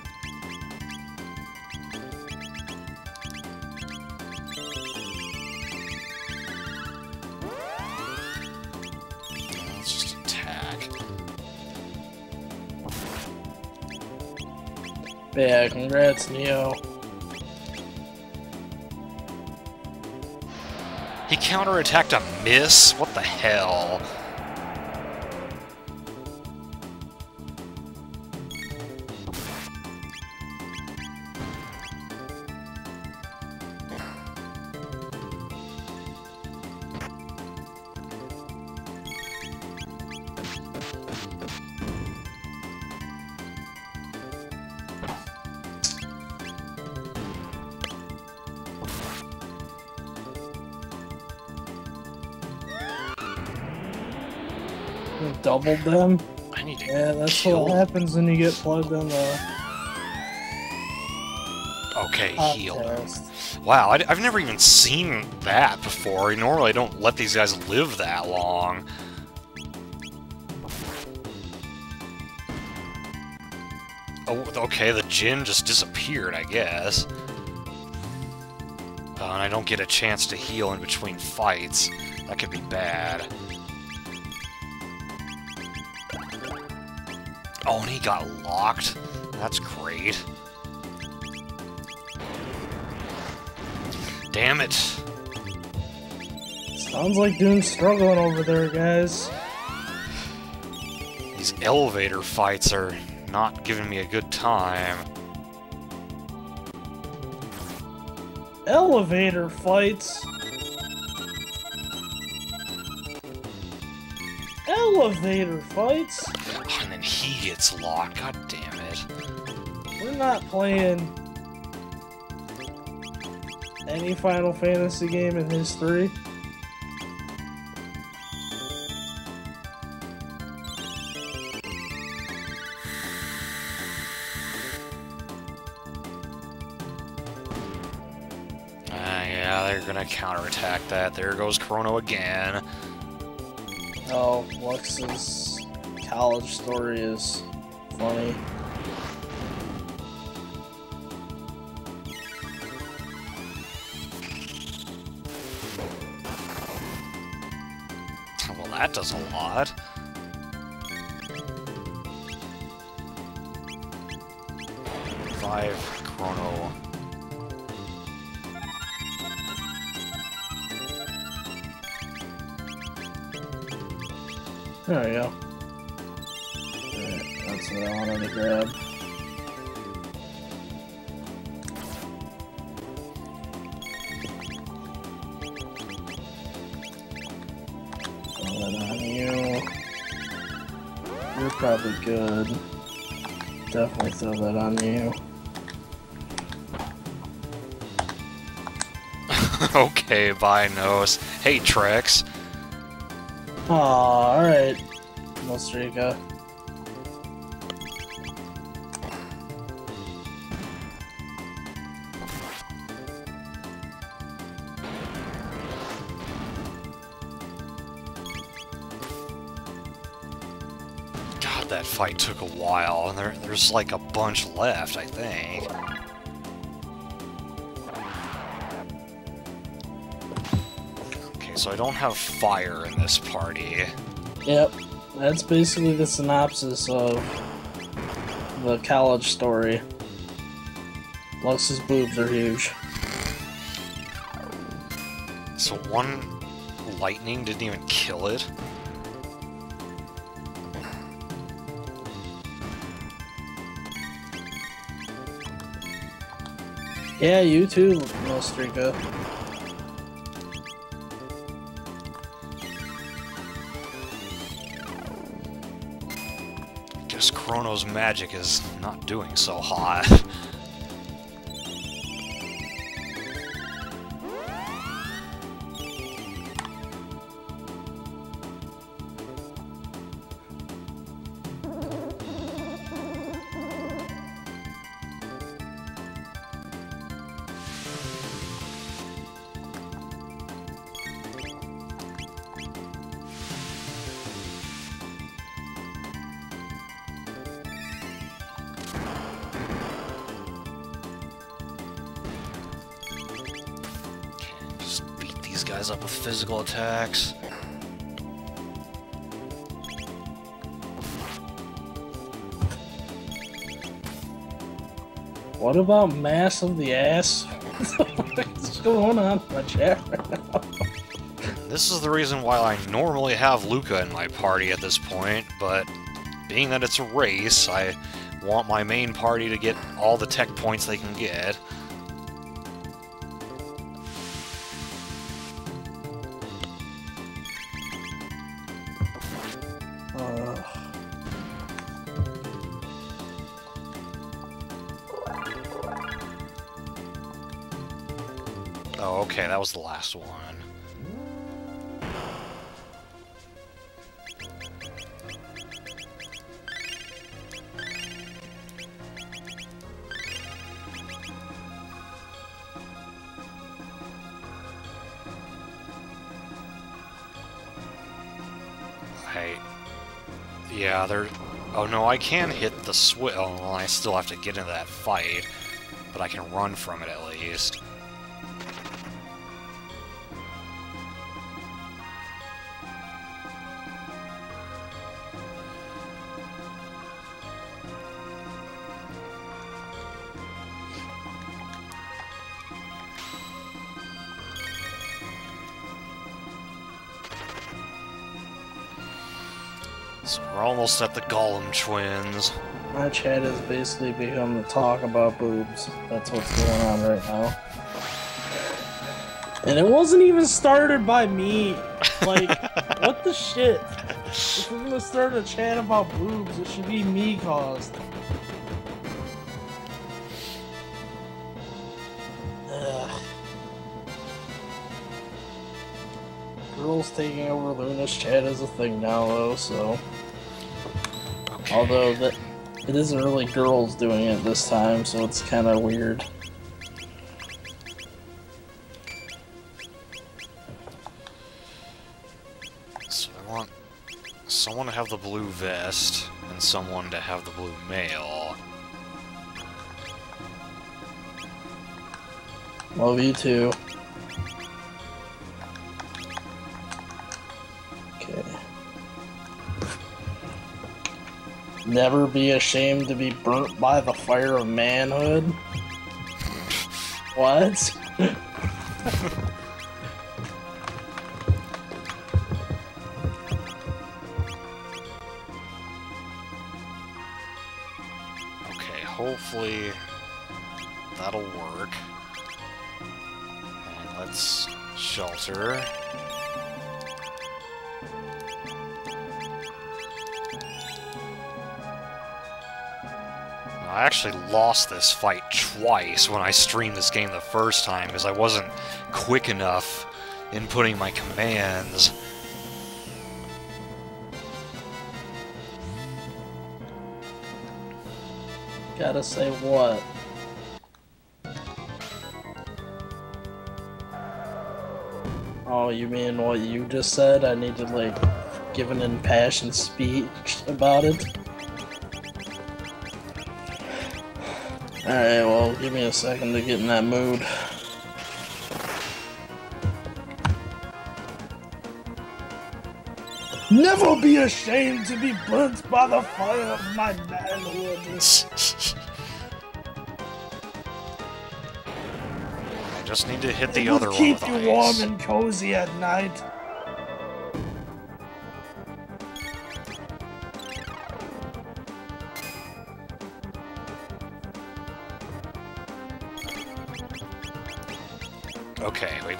Let's just attack. But yeah, congrats, Neo. He counterattacked a miss? What the hell? Doubled them? I need to Yeah, that's kill... what happens when you get plugged in the Okay, heal. Wow, I, have never even seen that before. Normally, I don't let these guys live that long. Oh, okay, the gin just disappeared, I guess. Uh, and I don't get a chance to heal in between fights. That could be bad. Oh, and he got locked. That's great. Damn it. Sounds like Doom's struggling over there, guys. These elevator fights are not giving me a good time. Elevator fights. Elevator fights. And then he gets locked. God damn it. We're not playing any Final Fantasy game in history. Ah, yeah, they're gonna counterattack that. There goes Chrono again. Oh, Lux's college story is funny. Well, that does a lot. Throw that on you. (laughs) okay, bye, Nose. Hey, Trex. Aw, alright. Nostrika. That fight took a while, and there, there's like a bunch left, I think. Okay, so I don't have fire in this party. Yep, that's basically the synopsis of the college story. Lux's boobs are huge. So one lightning didn't even kill it? Yeah, you too, Nostrika. Guess Chrono's magic is not doing so hot. (laughs) physical attacks. What about mass of the ass? (laughs) What's going on in my chat right now? This is the reason why I normally have Lucca in my party at this point, but being that it's a race, I want my main party to get all the tech points they can get. Last one. Yeah, there... Oh no, I can hit the switch. Oh, well, I still have to get into that fight. But I can run from it at least. Almost at the Golem twins. my chat has basically become the talk about boobs. That's what's going on right now. And it wasn't even started by me. Like, (laughs) what the shit? If we're gonna start a chat about boobs, it should be me caused. Ugh. Girls taking over Luna's chat is a thing now, though, so. Although that it isn't really girls doing it this time, so it's kind of weird. So I want someone to have the blue vest and someone to have the blue mail. Love you too. Never be ashamed to be burnt by the fire of manhood. what? (laughs) okay, hopefully that'll work. And let's shelter. Actually lost this fight twice when I streamed this game the first time because I wasn't quick enough in putting my commands. Gotta say what? Oh, you mean what you just said? I need to, like, give an impassioned speech about it? Alright, well, give me a second to get in that mood. Never be ashamed to be burnt by the fire of my manhood. I just need to hit the It other one keep with you ice. warm and cozy at night.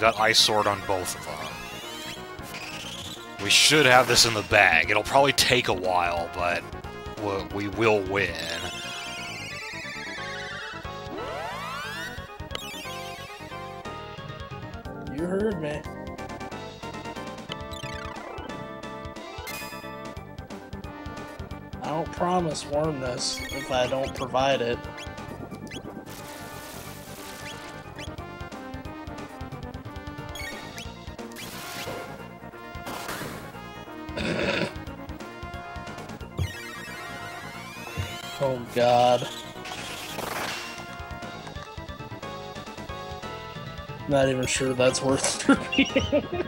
Got Ice Sword on both of them. We should have this in the bag. It'll probably take a while, but we- will win. You heard me. I don't promise warmness if I don't provide it. Not even sure that's worth repeating. (laughs)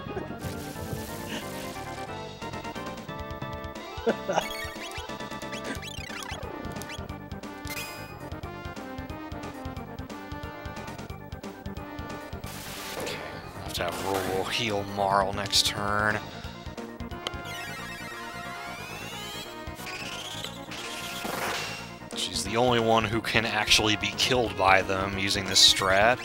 Okay, have to have Roll heal Marle next turn. She's the only one who can actually be killed by them using this strat.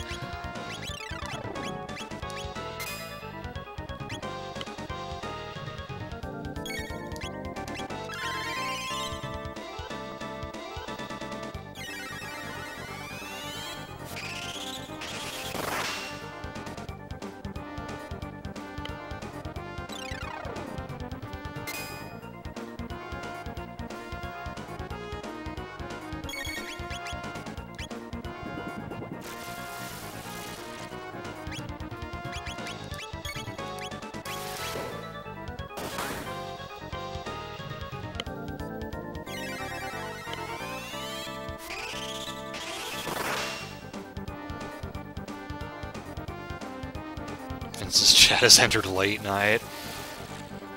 Vince's chat has entered late night.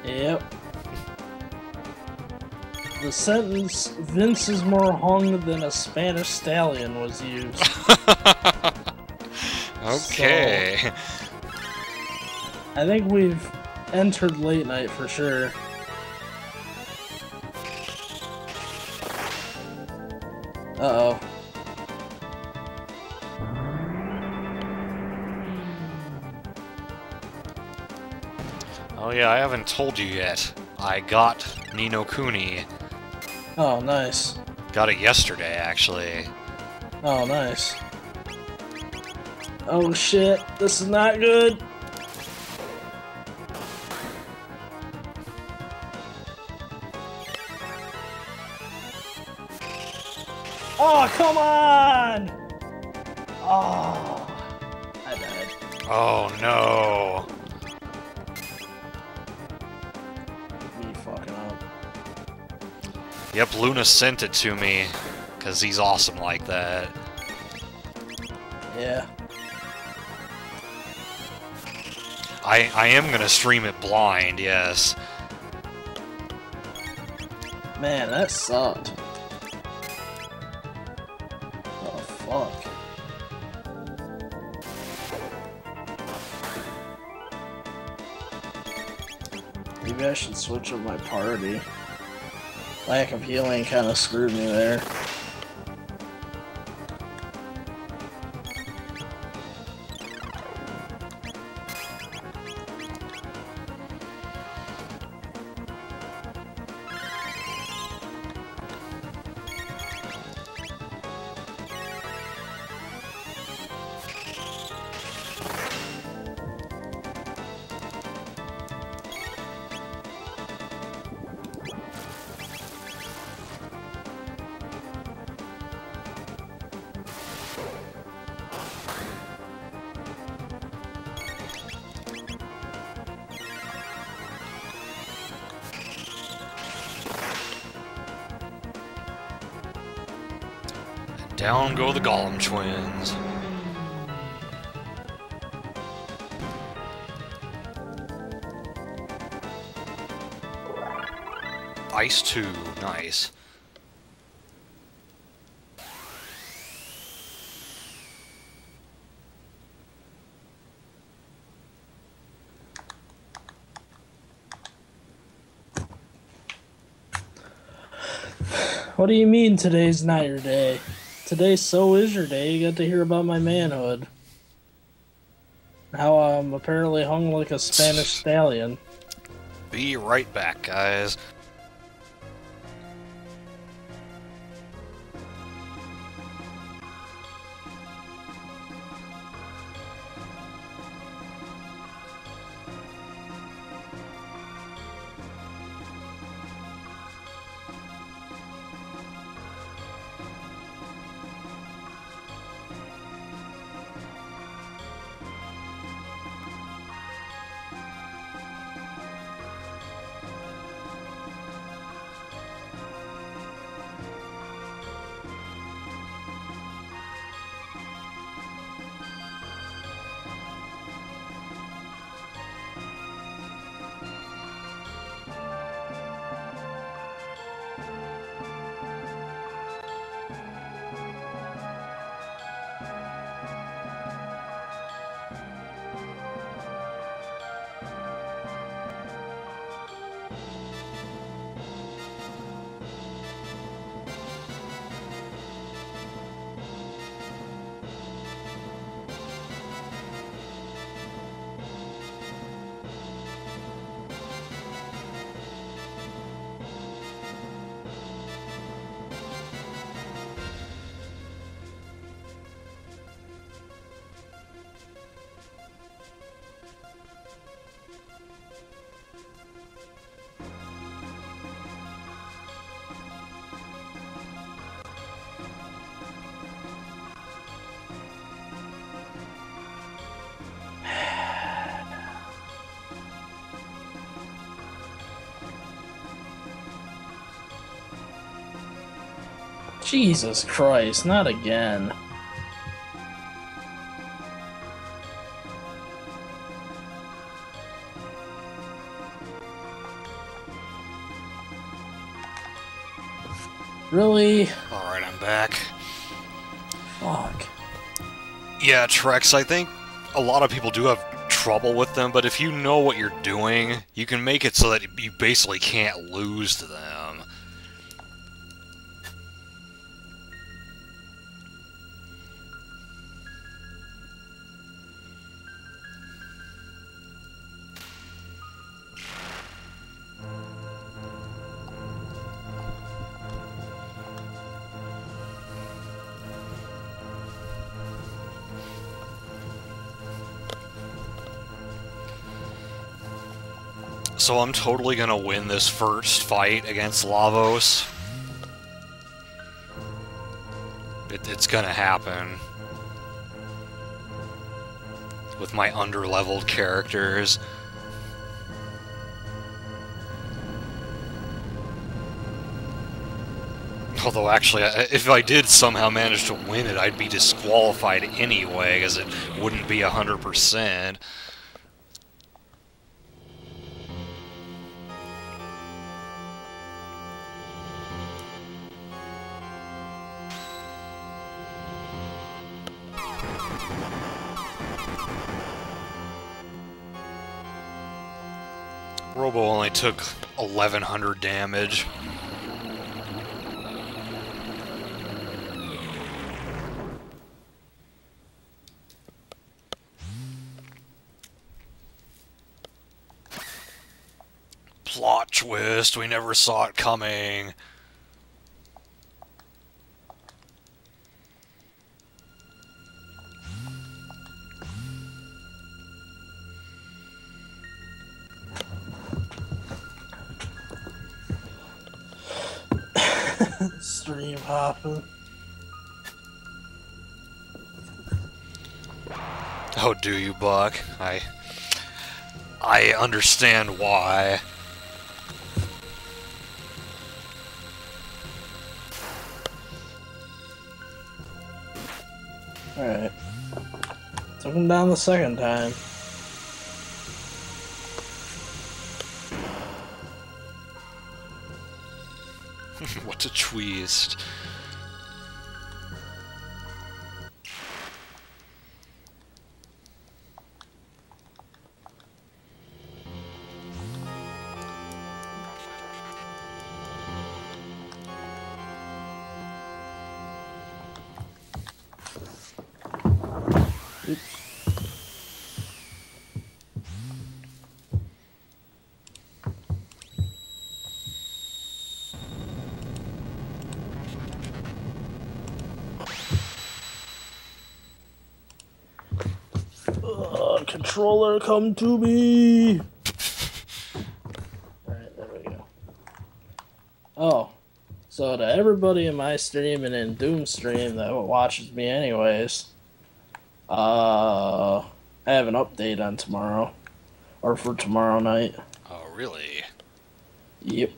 Yep. The sentence, Vince is more hung than a Spanish stallion, was used. (laughs) Okay. I think we've entered late night for sure. Haven't told you yet. I got Ni no Kuni. Oh, nice. Got it yesterday, actually. Oh, nice. Oh shit, this is not good. Luna sent it to me. Because he's awesome like that. Yeah. I, I am gonna stream it blind, yes. Man, that sucked. Oh, fuck. Maybe I should switch up my party. Lack of healing kind of screwed me there. The Golem twins. Ice 2, nice. What do you mean today's not your day? Today so is your day. You got to hear about my manhood. How I'm apparently hung like a Spanish stallion. Be right back, guys. Jesus Christ, not again. Really? Alright, I'm back. Fuck. Yeah, Trex, I think a lot of people do have trouble with them, but if you know what you're doing, you can make it so that you basically can't lose to them. So I'm totally gonna win this first fight against Lavos. It, it's gonna happen. With my under-leveled characters. Although, actually, if I did somehow manage to win it, I'd be disqualified anyway, because it wouldn't be 100%. Took 1100 damage. Plot twist, we never saw it coming. Oh, do you, Buck? I... I understand why. Alright. Took him down the second time. (laughs) what a twist. Controller, come to me! Alright, there we go. Oh. So to everybody in my stream and in Doom stream that watches me anyways, uh, I have an update on tomorrow. Or for tomorrow night. Oh, really? Yep.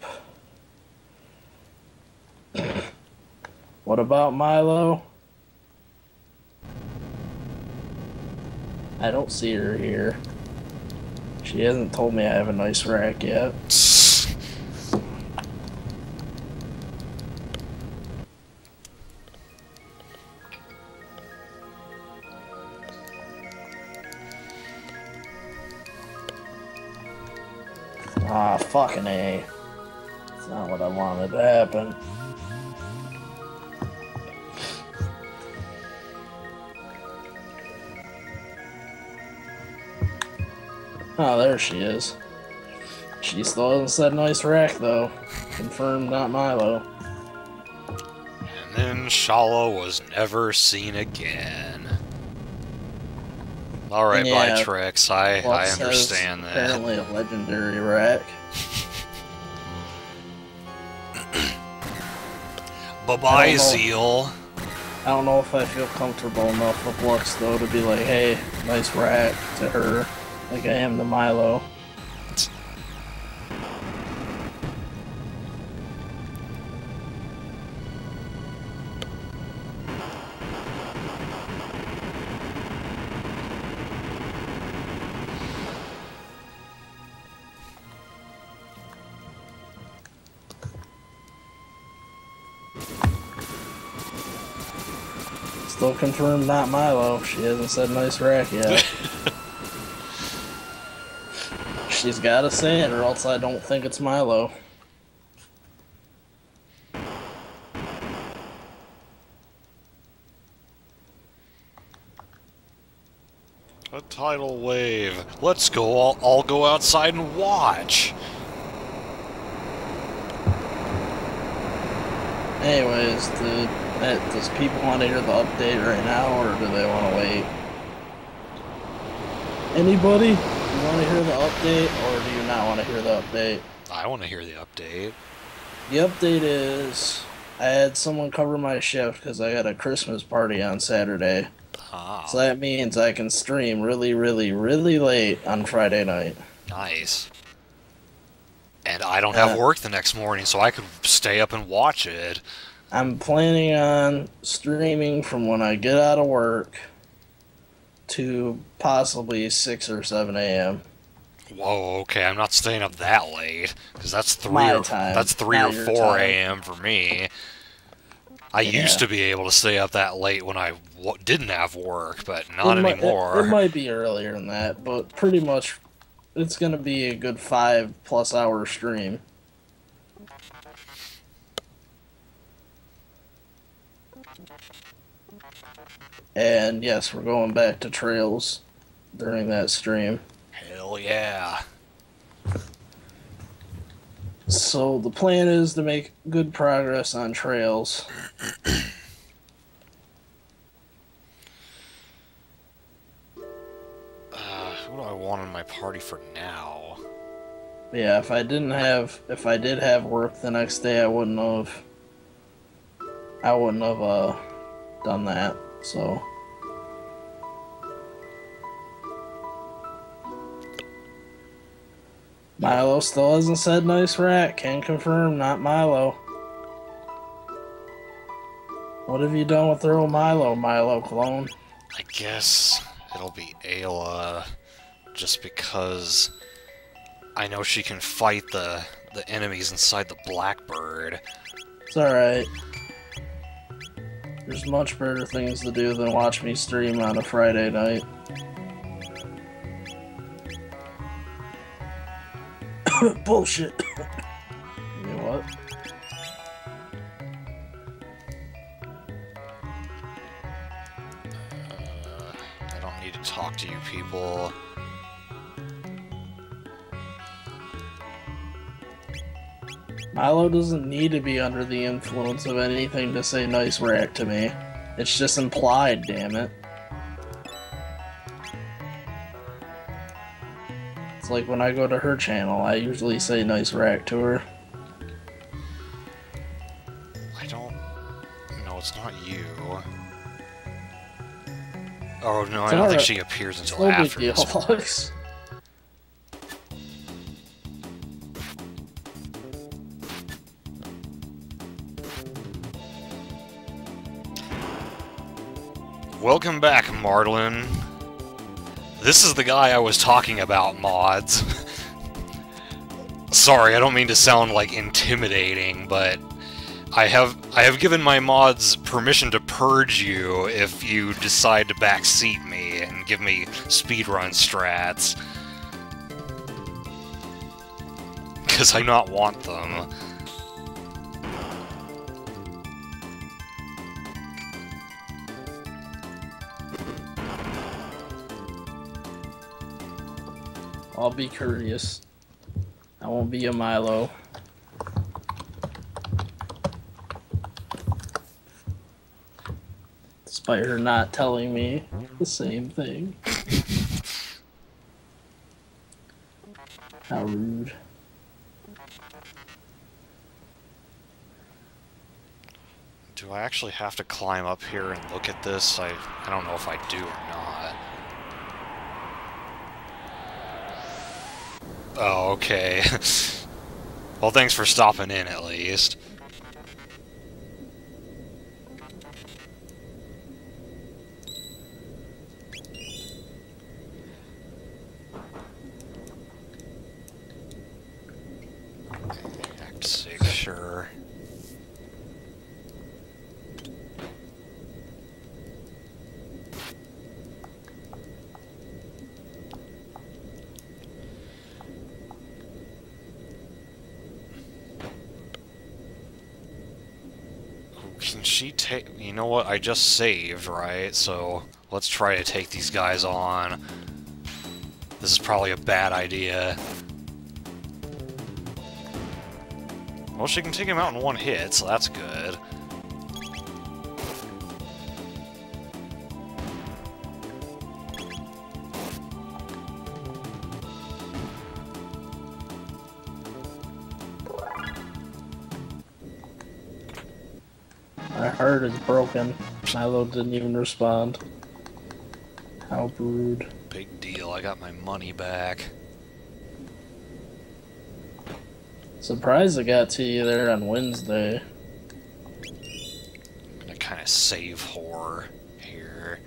(clears throat) What about Milo? I don't see her here. She hasn't told me I have a nice rack yet. Ah, fucking A. It's not what I wanted to happen. Oh, there she is. She still hasn't said nice rack, though. Confirmed, not Milo. And then Schala was never seen again. Alright, Yeah. bye, Trix. I, I understand that. Apparently a legendary rack. (coughs) Bye-bye. Zeal. I don't know if I feel comfortable enough with Lux, though, to be like, hey, nice rack to her, like I am to Milo. Still confirmed, not Milo. She hasn't said nice rack yet. (laughs) She's gotta say it, or else I don't think it's Milo. A tidal wave. Let's go. I'll, I'll go outside and watch. Anyways, do, uh, does people want to hear the update right now, or do they want to wait? Anybody? You want to hear the update, or do you not want to hear the update? I want to hear the update. The update is I had someone cover my shift because I had a Christmas party on Saturday. Ah, So that means I can stream really, really, really late on Friday night. nice. And I don't have Uh, work the next morning, so I could stay up and watch it. I'm planning on streaming from when I get out of work to possibly 6 or 7 a.m. Whoa, okay, I'm not staying up that late because that's three My or time, that's three not or your four time. a.m. for me. I Yeah. used to be able to stay up that late when I w- didn't have work, but not it might, anymore. It, it might be earlier than that, but pretty much it's going to be a good five plus hour stream. And yes, we're going back to trails during that stream. Hell yeah! So the plan is to make good progress on trails. Uh, who do I want in my party for now? Yeah, if I didn't have, if I did have work the next day, I wouldn't have, I wouldn't have uh done that. So Milo still hasn't said nice rat. Can confirm, not Milo. What have you done with the old Milo, Milo clone? I guess it'll be Ayla, just because I know she can fight the the enemies inside the Blackbird. It's alright. There's much better things to do than watch me stream on a Friday night. (coughs) Bullshit. (coughs) you know what? Uh, I don't need to talk to you people. Milo doesn't need to be under the influence of anything to say nice rack to me. It's just implied, damn it. It's like when I go to her channel, I usually say nice rack to her. I don't... No, it's not you. Oh, no, I don't think she appears It's until no after this. Welcome back, Marlin. This is the guy I was talking about, mods. Sorry, I don't mean to sound like intimidating, but I have I have given my mods permission to purge you if you decide to backseat me and give me speedrun strats. Because I not want them. I'll be courteous. I won't be a Milo. Despite her not telling me the same thing. How rude. Do I actually have to climb up here and look at this? I, I don't know if I do or not. Oh, okay. (laughs) well, thanks for stopping in, at least. Act six, sure. Can she take... You know what? I just saved, right? So, let's try to take these guys on. This is probably a bad idea. Well, she can take him out in one hit, so that's good. My heart is broken. Milo didn't even respond. How rude. Big deal, I got my money back. Surprised I got to you there on Wednesday. I'm gonna kind of save horror here.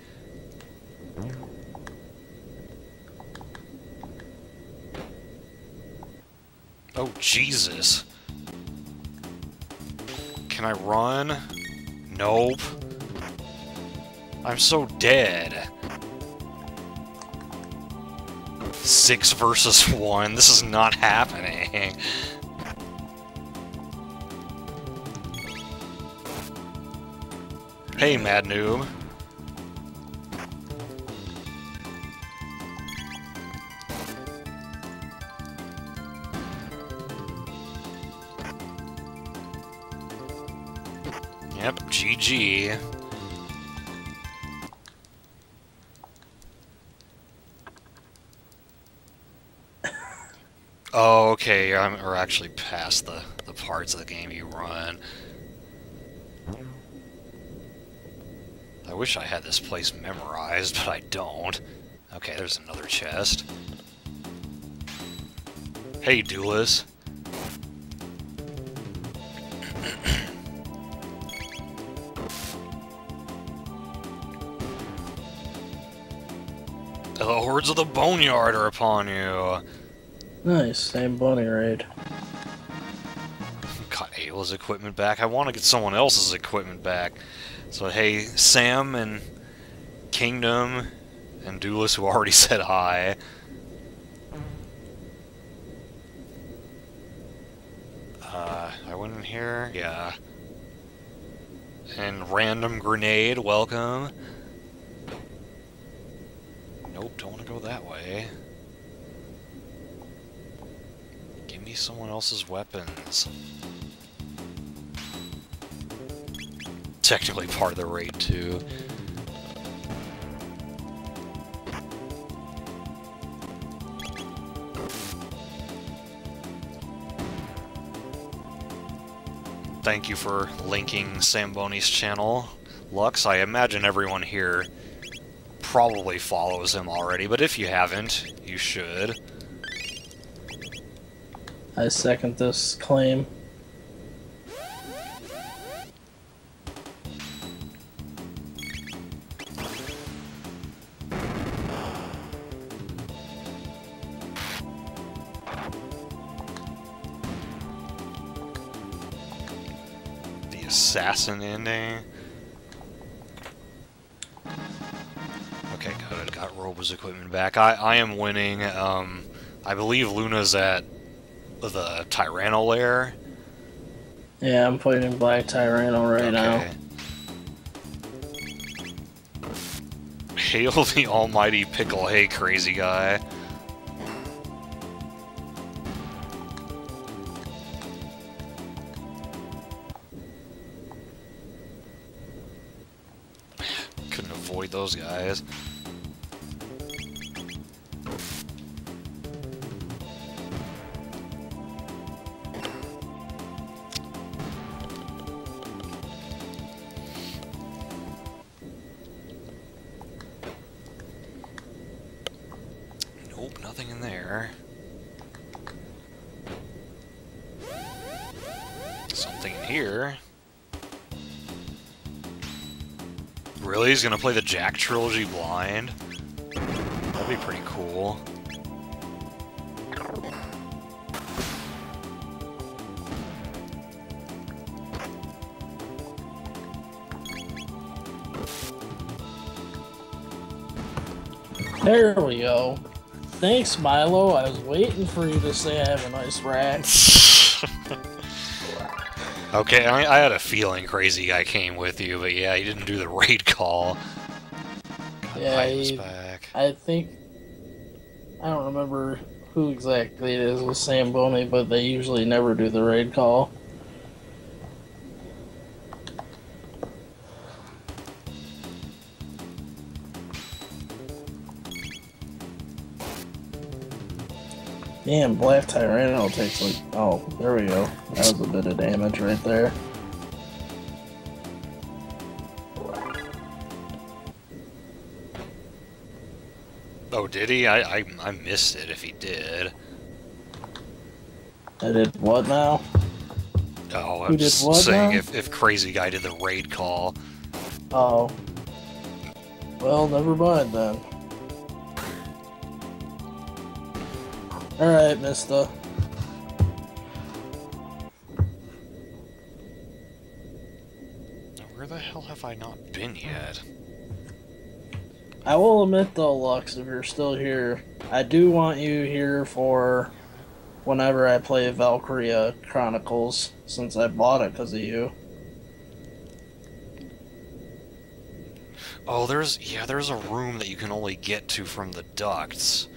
Oh, Jesus. Can I run? Nope. I'm so dead. Six versus one. This is not happening. Hey, Mad Noob. Yep, GG. Okay, I'm, or actually past the, the parts of the game you run. I wish I had this place memorized, but I don't. Okay, there's another chest. Hey, Duelist. (coughs) hordes of the Boneyard are upon you. Nice, Samboni raid. (laughs) Got Ayla's equipment back. I want to get someone else's equipment back. So hey, Sam and Kingdom and Duelist, who already (laughs) said hi. Uh, I went in here, yeah. And Random Grenade, welcome. Nope, don't want to go that way. Give me someone else's weapons. Technically part of the raid, too. Thank you for linking Samboni's channel. Lux, I imagine everyone here probably follows him already, but if you haven't, you should. I second this claim. The assassin ending. Okay, good. Got Robo's equipment back. I, I am winning. Um, I believe Luna's at the Tyranno lair. Yeah, I'm fighting Black Tyranno right now. Hail the almighty pickle, hey crazy guy. Couldn't avoid those guys. He's gonna play the Jak trilogy blind? That'd be pretty cool. There we go. Thanks, Milo. I was waiting for you to say I have a nice rack. (laughs) okay, I, I had a feeling Crazy Guy came with you, but yeah, he didn't do the (laughs) raid call. Got Yeah, he- back. I think I don't remember who exactly it is with Samboni, but they usually never do the raid call. Damn, Black Tyranno takes like oh, there we go. That was a bit of damage right there. Oh, did he? I, I I missed it if he did. I did what now? Oh, I'm just saying now? if, if Crazy Guy did the raid call. Oh. Well, never mind then. Alright, mister. Where the hell have I not been yet? I will admit though, Lux, if you're still here, I do want you here for whenever I play Valkyria Chronicles, since I bought it because of you. Oh, there's yeah, there's a room that you can only get to from the ducts.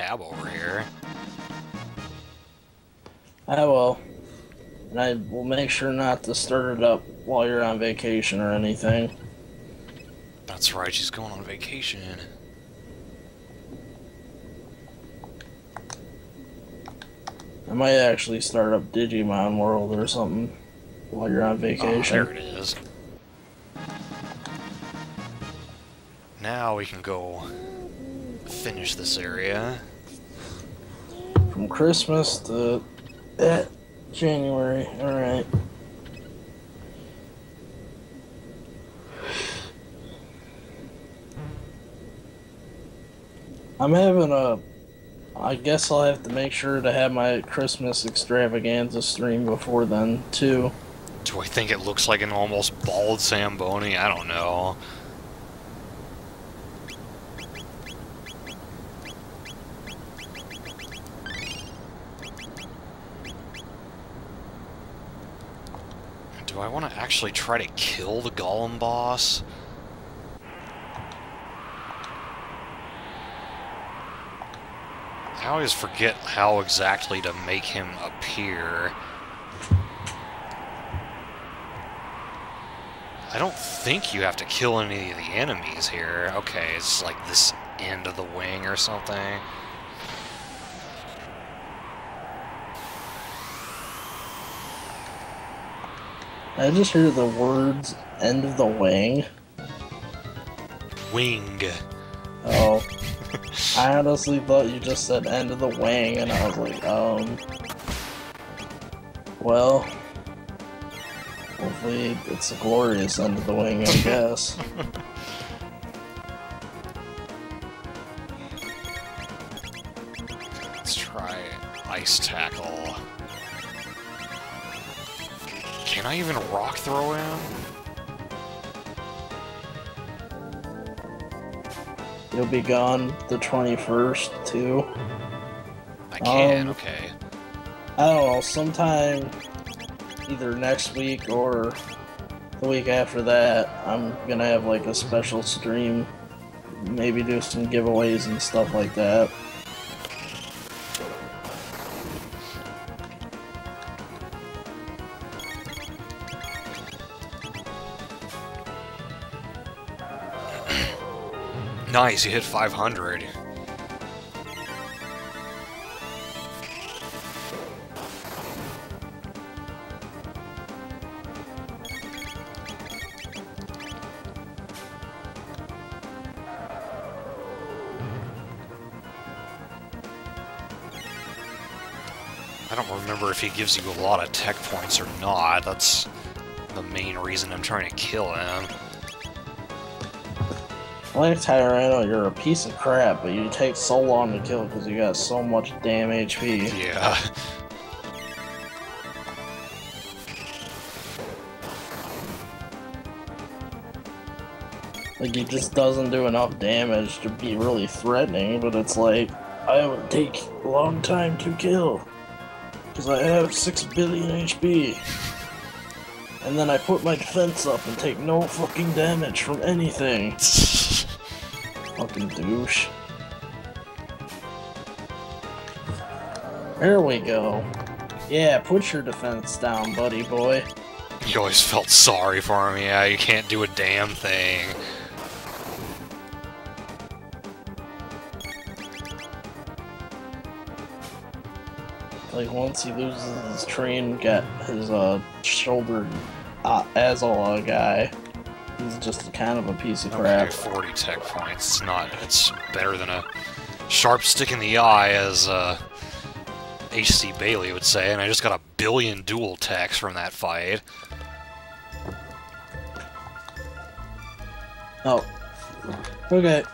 tab over here. I will. And I will make sure not to start it up while you're on vacation or anything. That's right, she's going on vacation. I might actually start up Digimon World or something while you're on ah, vacation. Oh, there it is. Now we can go finish this area. From Christmas to eh, January. Alright. I'm having a. I guess I'll have to make sure to have my Christmas extravaganza stream before then, too. Do I think it looks like an almost bald Zamboni? I don't know. Do I want to actually try to kill the Golem boss? I always forget how exactly to make him appear. I don't think you have to kill any of the enemies here. Okay, it's like this end of the wing or something. I just hear the words end of the wing. Wing. Oh. (laughs) I honestly thought you just said end of the wing, and I was like, um. Well. Hopefully, it's a glorious end of the wing, I guess. (laughs) Let's try ice tackle. Can I even rock throw him? You'll be gone the 21st, too. I can, Um, okay. I don't know, sometime either next week or the week after that, I'm gonna have like a special stream. Maybe do some giveaways and stuff like that. Nice, you hit 500. I don't remember if he gives you a lot of tech points or not. That's the main reason I'm trying to kill him. Like Tyrano, you're a piece of crap, but you take so long to kill because you got so much damn HP. Yeah. Like, he just doesn't do enough damage to be really threatening, but it's like, I would take a long time to kill. Because I have 6 billion HP. And then I put my defense up and take no fucking damage from anything. (laughs) Fucking douche. There we go. Yeah, put your defense down, buddy boy. You always felt sorry for him. Yeah, you can't do a damn thing. Like once he loses his train, got his uh shoulder uh, Azala guy, he's just kind of a piece of crap. 40 tech points. It's not. It's better than a sharp stick in the eye, as uh, H.C. Bailey would say. And I just got a billion dual techs from that fight. Oh, okay.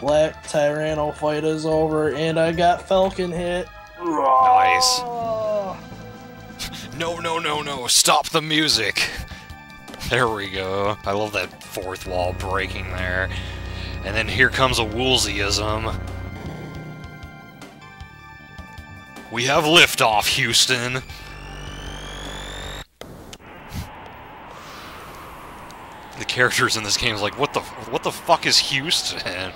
Black Tyranno fight is over, and I got Falcon hit. Nice. (laughs) No, no, no, no! Stop the music. There we go. I love that fourth wall breaking there. And then here comes a Woolseyism. We have liftoff, Houston. The characters in this game is like, what the what the fuck is Houston?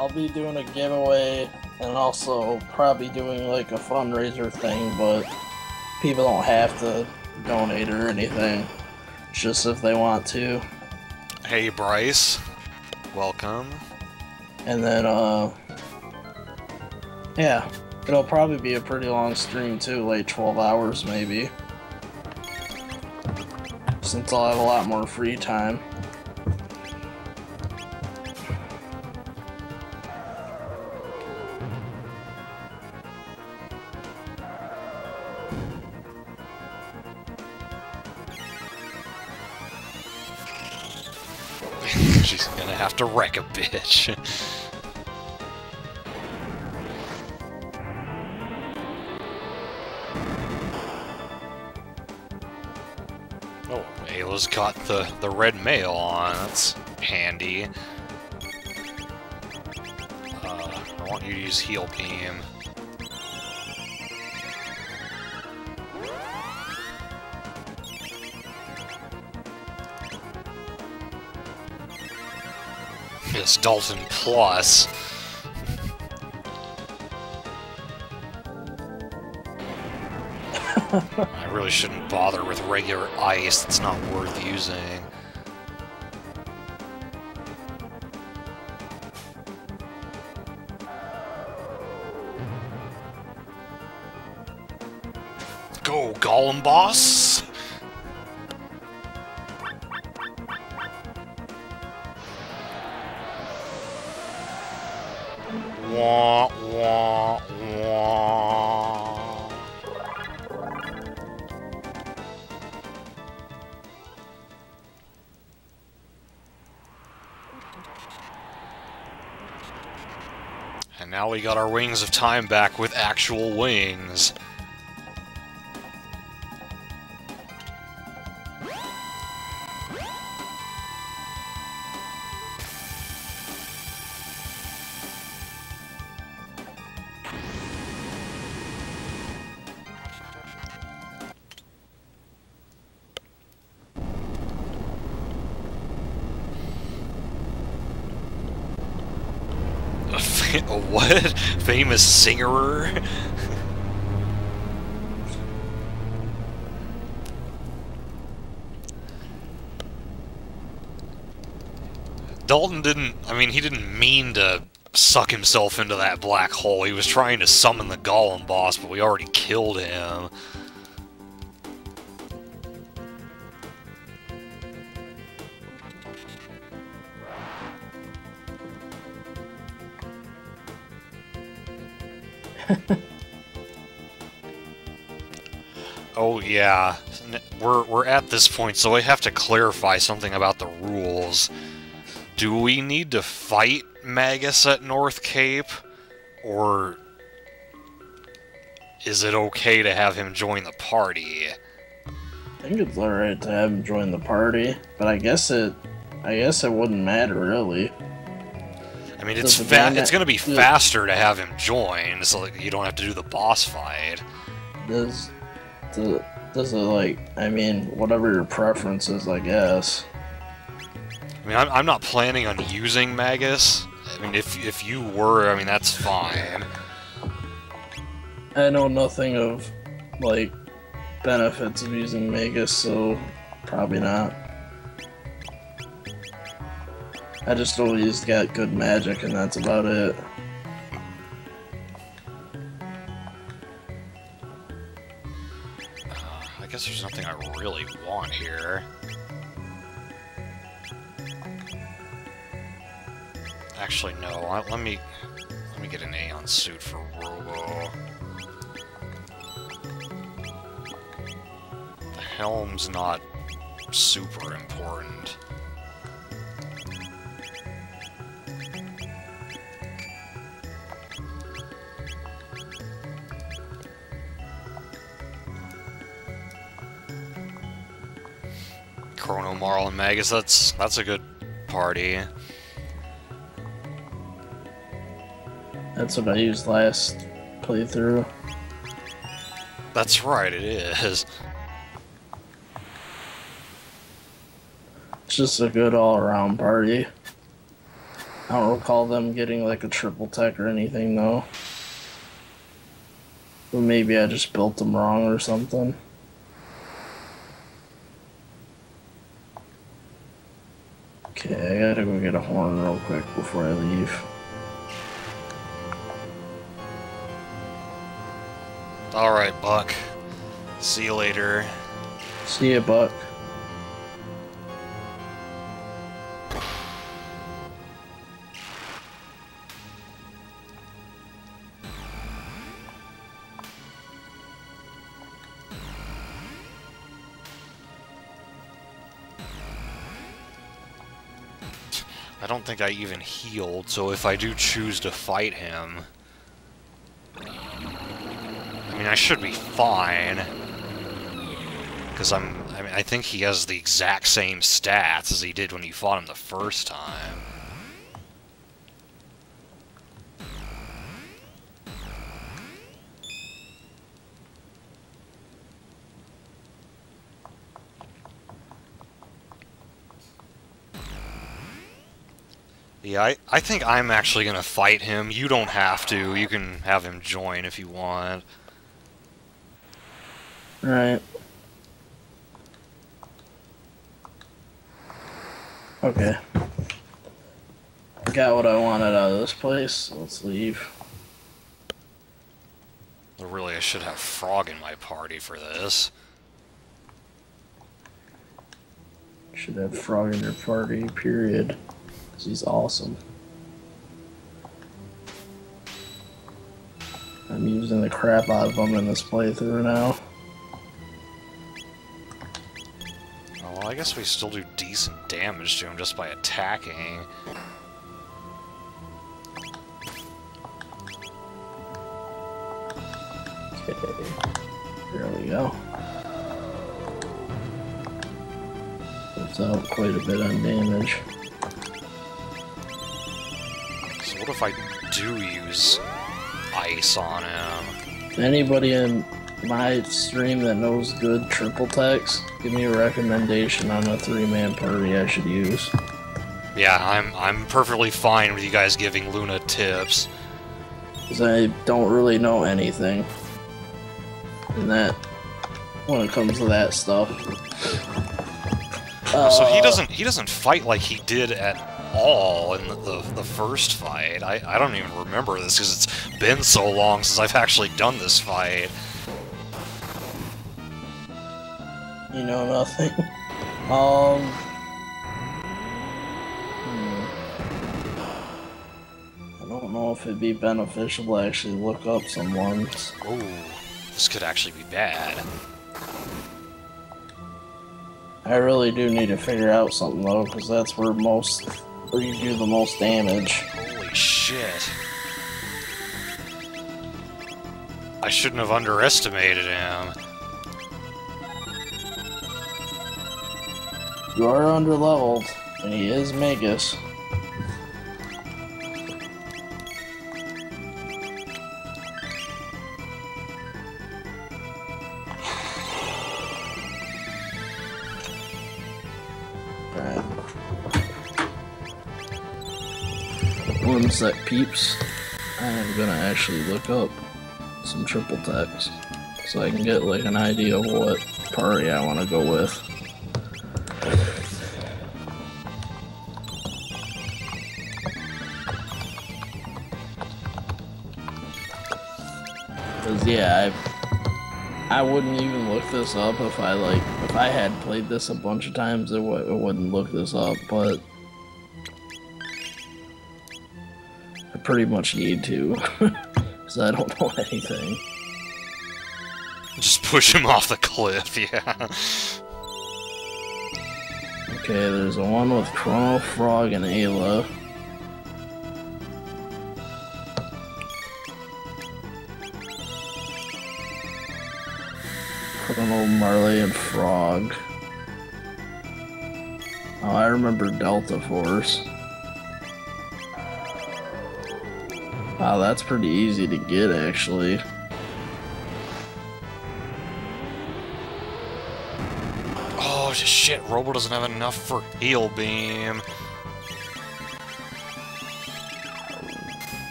I'll be doing a giveaway and also probably doing like a fundraiser thing, but people don't have to donate or anything. Just if they want to. Hey Bryce, welcome. And then, uh, yeah, It'll probably be a pretty long stream too, like 12 hours maybe. Since I'll have a lot more free time. To wreck a bitch. (laughs) oh, Ayla's got the, the red mail on. That's handy. Uh, I want you to use heal beam. It's Dalton Plus. I really shouldn't bother with regular ice, it's not worth using. Go, Golem Boss! Got our Wings of Time back with actual wings. Famous singer? Dalton didn't. I mean, he didn't mean to suck himself into that black hole. He was trying to summon the Golem boss, but we already killed him. Oh yeah, we're we're at this point, so I have to clarify something about the rules. Do we need to fight Magus at North Cape, or is it okay to have him join the party? I think it's alright to have him join the party, but I guess it, I guess it wouldn't matter really. I mean, it's fa- it's gonna be yeah. faster to have him join, so like, you don't have to do the boss fight. Does, does, does it like? I mean, whatever your preference is, I guess. I mean, I'm, I'm not planning on using Magus. I mean, if if you were, I mean, that's fine. I know nothing of like benefits of using Magus, so probably not. I just always got good magic, and that's about it. Uh, I guess there's nothing I really want here. Actually, no. I, let me let me get an Aeon suit for Robo. The helm's not super important. Chrono Marle and Magus, that's that's a good party. That's what I used last playthrough. That's right, it is. It's just a good all-around party. I don't recall them getting like a triple tech or anything though. But maybe I just built them wrong or something. Okay, I gotta go get a horn real quick before I leave. Alright, Buck. See you later. See ya, Buck. Don't think I even healed, so if I do choose to fight him... I mean, I should be fine. Because I'm... I mean, I think he has the exact same stats as he did when you fought him the first time. Yeah, I, I think I'm actually gonna fight him. You don't have to. You can have him join if you want. Right. Okay. Got what I wanted out of this place. Let's leave. Well, Really, I should have Frog in my party for this. Should have Frog in your party, period. 'Cause he's awesome. I'm using the crap out of him in this playthrough now. Oh, well, I guess we still do decent damage to him just by attacking. Okay. There we go. Puts out quite a bit on damage. If I do use ice on him? Anybody in my stream that knows good triple techs, give me a recommendation on a three man party I should use. Yeah, I'm I'm perfectly fine with you guys giving Luna tips. Because I don't really know anything. And that, when it comes to that stuff. so he Uh, doesn't he doesn't fight like he did at all in the the, the first fight. I, I don't even remember this because it's been so long since I've actually done this fight. You know nothing. Um. hmm. I don't know if it'd be beneficial to actually look up some ones. Ooh, this could actually be bad. I really do need to figure out something though, because that's where most, where you do the most damage. Holy shit. I shouldn't have underestimated him. You are underleveled, and he is Magus. Sec, peeps. I am gonna actually look up some triple techs so I can get like an idea of what party I want to go with. Cause yeah, I I wouldn't even look this up if I like if I had played this a bunch of times. It wouldn't look this up, but pretty much need to, (laughs) cause I don't know anything. Just push him off the cliff, (laughs) yeah. Okay, there's a one with Chrono Frog and Ayla. Chrono Marle and Frog. Oh, I remember Delta Force. Wow, that's pretty easy to get actually. Oh shit, Robo doesn't have enough for heal beam.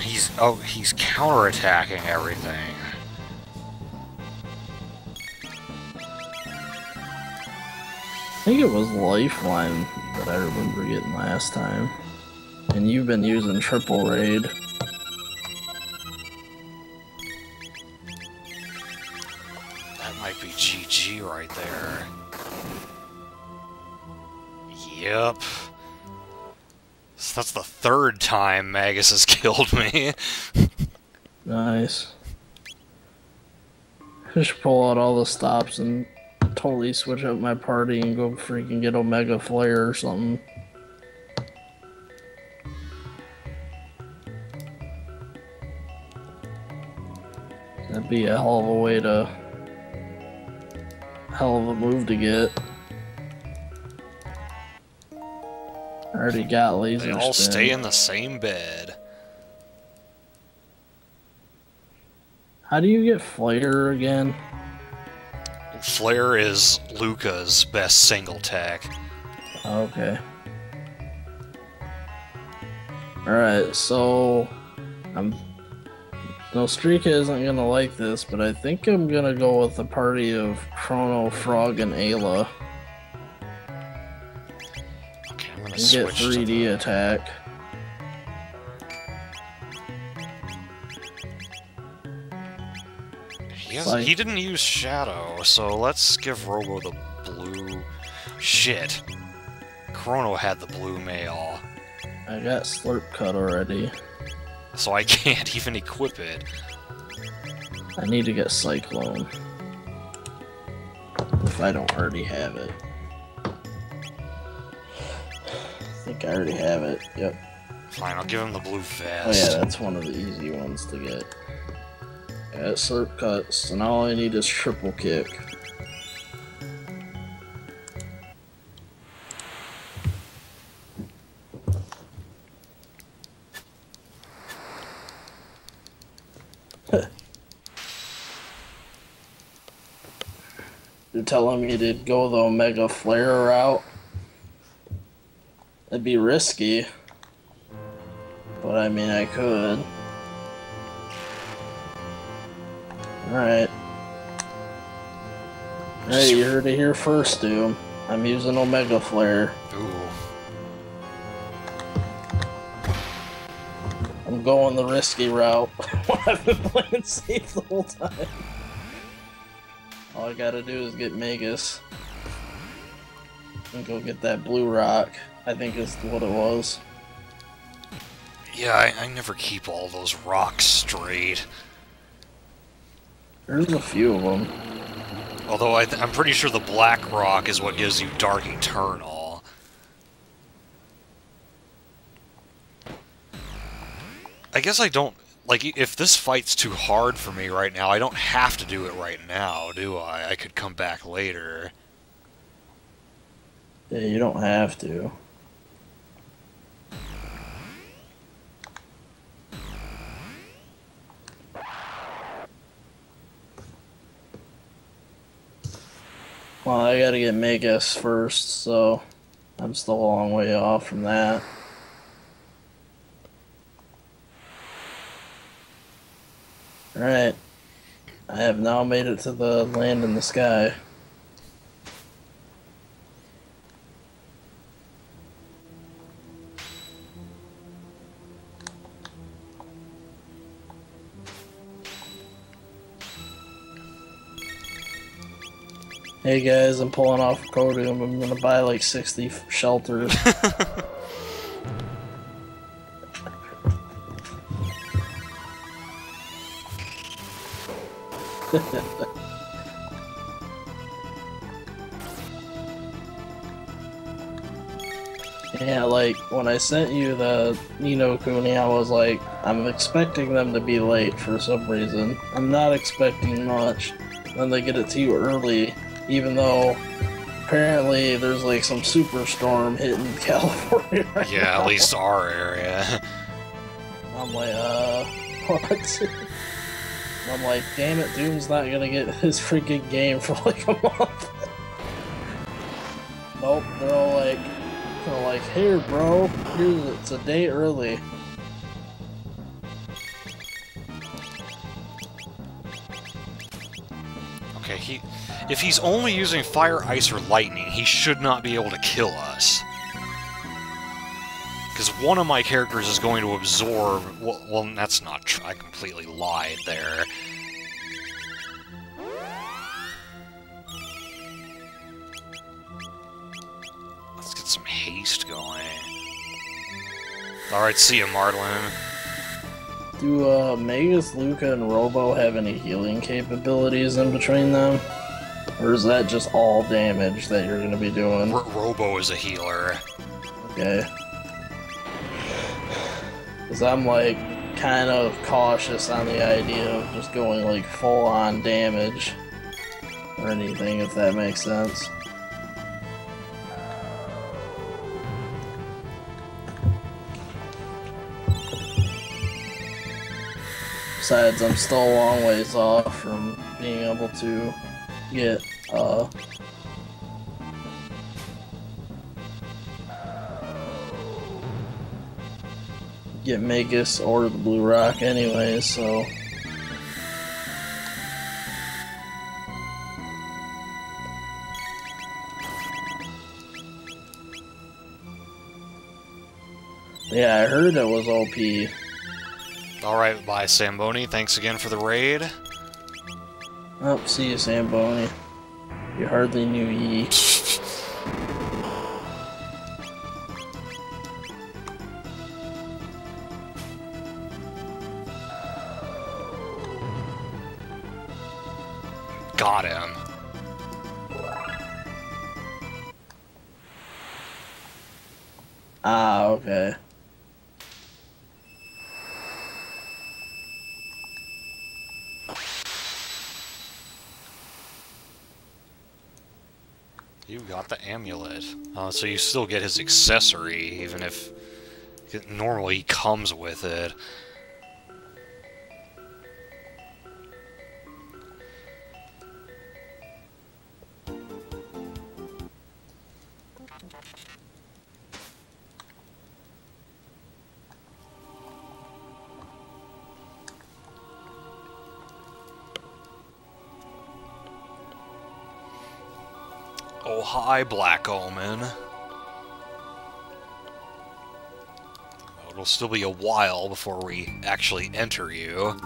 He's oh he's counterattacking everything. Think it was Lifeline that I remember getting last time. And you've been using triple raid. That might be GG right there. Yep. So that's the third time Magus has (laughs) killed me. Nice. I should pull out all the stops and totally switch up my party and go freaking get Omega Flare or something. That'd be a hell of a way to. Hell of a move to get. I already got laser. They all spin. stay in the same bed. How do you get Flare again? Flare is Lucca's best single tech. Okay. Alright, so I'm Nostrika isn't gonna like this, but I think I'm gonna go with a party of Chrono, Frog, and Ayla Okay, I'm gonna and get switch to 3D the- attack. He, has, Like- he didn't use Shadow, so let's give Robo the blue. Shit. Chrono had the blue mail, I got Slurp Cut already. so I (laughs) can't even equip it. I need to get Cyclone. If I don't already have it. I think I already have it. Yep. Fine, I'll give him the blue Oh yeah, that's one of the easy ones to get. Yeah, slurp cuts, and all I need is triple kick. (laughs) You're telling me to go the Omega Flare route? That'd be risky. But I mean, I could. Alright. Hey, you heard it here first, Doom. I'm using Omega Flare. Ooh. I'm going the risky route. (laughs) (laughs) I've been playing safe the whole time. All I gotta do is get Magus. And go get that blue rock. I think is what it was. Yeah, I, I never keep all those rocks straight. There's a few of them. Although I th I'm pretty sure the black rock is what gives you Dark Eternal. I guess I don't... Like, if this fight's too hard for me right now, I don't have to do it right now, do I? I could come back later. Yeah, you don't have to. Well, I gotta get Magus first, so I'm still a long way off from that. Alright. I have now made it to the land in the sky. Hey guys, I'm pulling off Codium. I'm gonna buy like 60 shelters. (laughs) yeah, like when I sent you the Ni no Kuni, I was like, I'm expecting them to be late for some reason. I'm not expecting much. Then they get it to you early, even though apparently there's like some superstorm hitting (laughs) California right Yeah, now. at least our area. I'm like, uh, (laughs) what? I'm like, damn it, Doom's not gonna get (laughs) his freaking game for like a month. nope, they're all like, they're like, here, bro, here's it's a day early. If he's only using fire, ice, or lightning, he should not be able to kill us. Because one of my characters is going to absorb... Well, well that's not true. I completely lied there. Let's get some haste going. Alright, see you, Marlin. Do uh, Magus, Lucca, and Robo have any healing capabilities in between them? Or is that just all damage that you're going to be doing? R Robo is a healer. Okay. Because I'm like kind of cautious on the idea of just going like full on damage or anything, if that makes sense. Besides, I'm still a long ways off from being able to get uh, get Magus or the Blue Rock anyway, so. Yeah, I heard it was OP. Alright, bye, Samboni. Thanks again for the raid. Oh, see you, Samboni. You hardly knew ye. Got him. Ah, okay. Got the amulet. Uh, so you still get his accessory, even if normally he comes with it. Oh, hi, Black Omen. It'll still be a while before we actually enter you.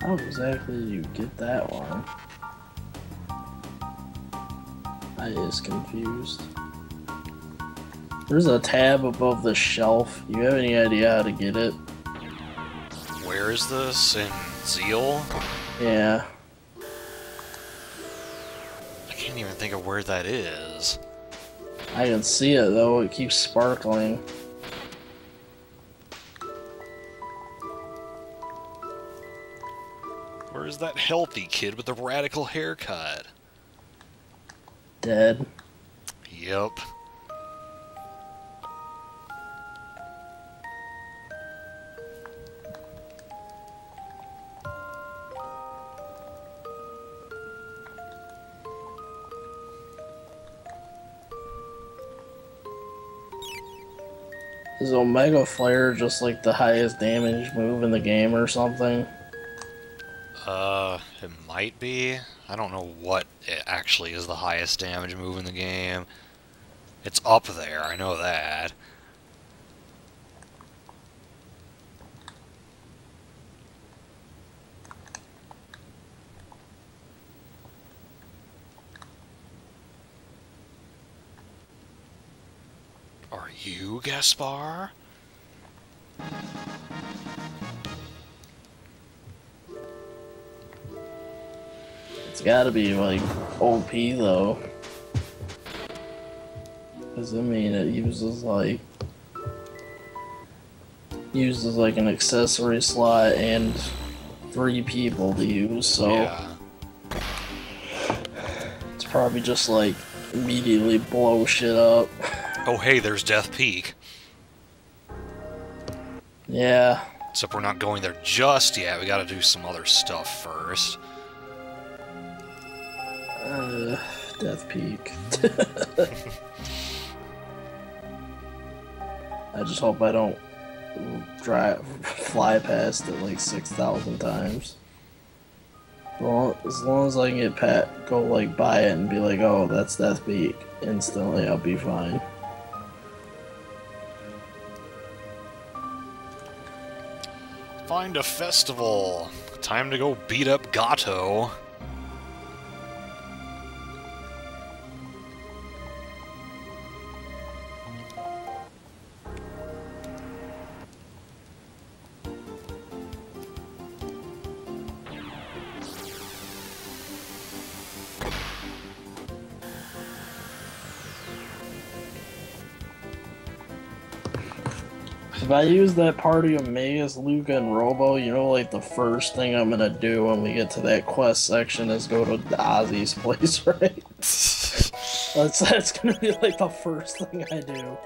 How exactly do you get that one? I is confused. There's a tab above the shelf. You have any idea how to get it? Where is this? In Zeal? Yeah. I can't even think of where that is. I can see it though, it keeps sparkling. Where is that healthy kid with the radical haircut? Dead. Yep. Is Omega Flare just like the highest damage move in the game or something? Uh, it might be. I don't know what actually is the highest damage move in the game. It's up there, I know that. Are you Gaspar? It's gotta be like OP though. Cause I mean it uses like uses like an accessory slot and three people to use, so Yeah. it's probably just like immediately blow shit up. Oh hey, there's Death Peak. Yeah. Except we're not going there just yet. We gotta do some other stuff first. Death Peak. (laughs) I just hope I don't drive fly past it like six thousand times. Well, as long as I can get Pat go like buy it and be like, oh, that's Death Peak instantly, I'll be fine. Find a festival. Time to go beat up Gato. I use that party of Magus, Lucca, and Robo, you know, like the first thing I'm gonna do when we get to that quest section is go to Ozzie's (laughs) place, right? (laughs) that's that's gonna be like the first thing I do.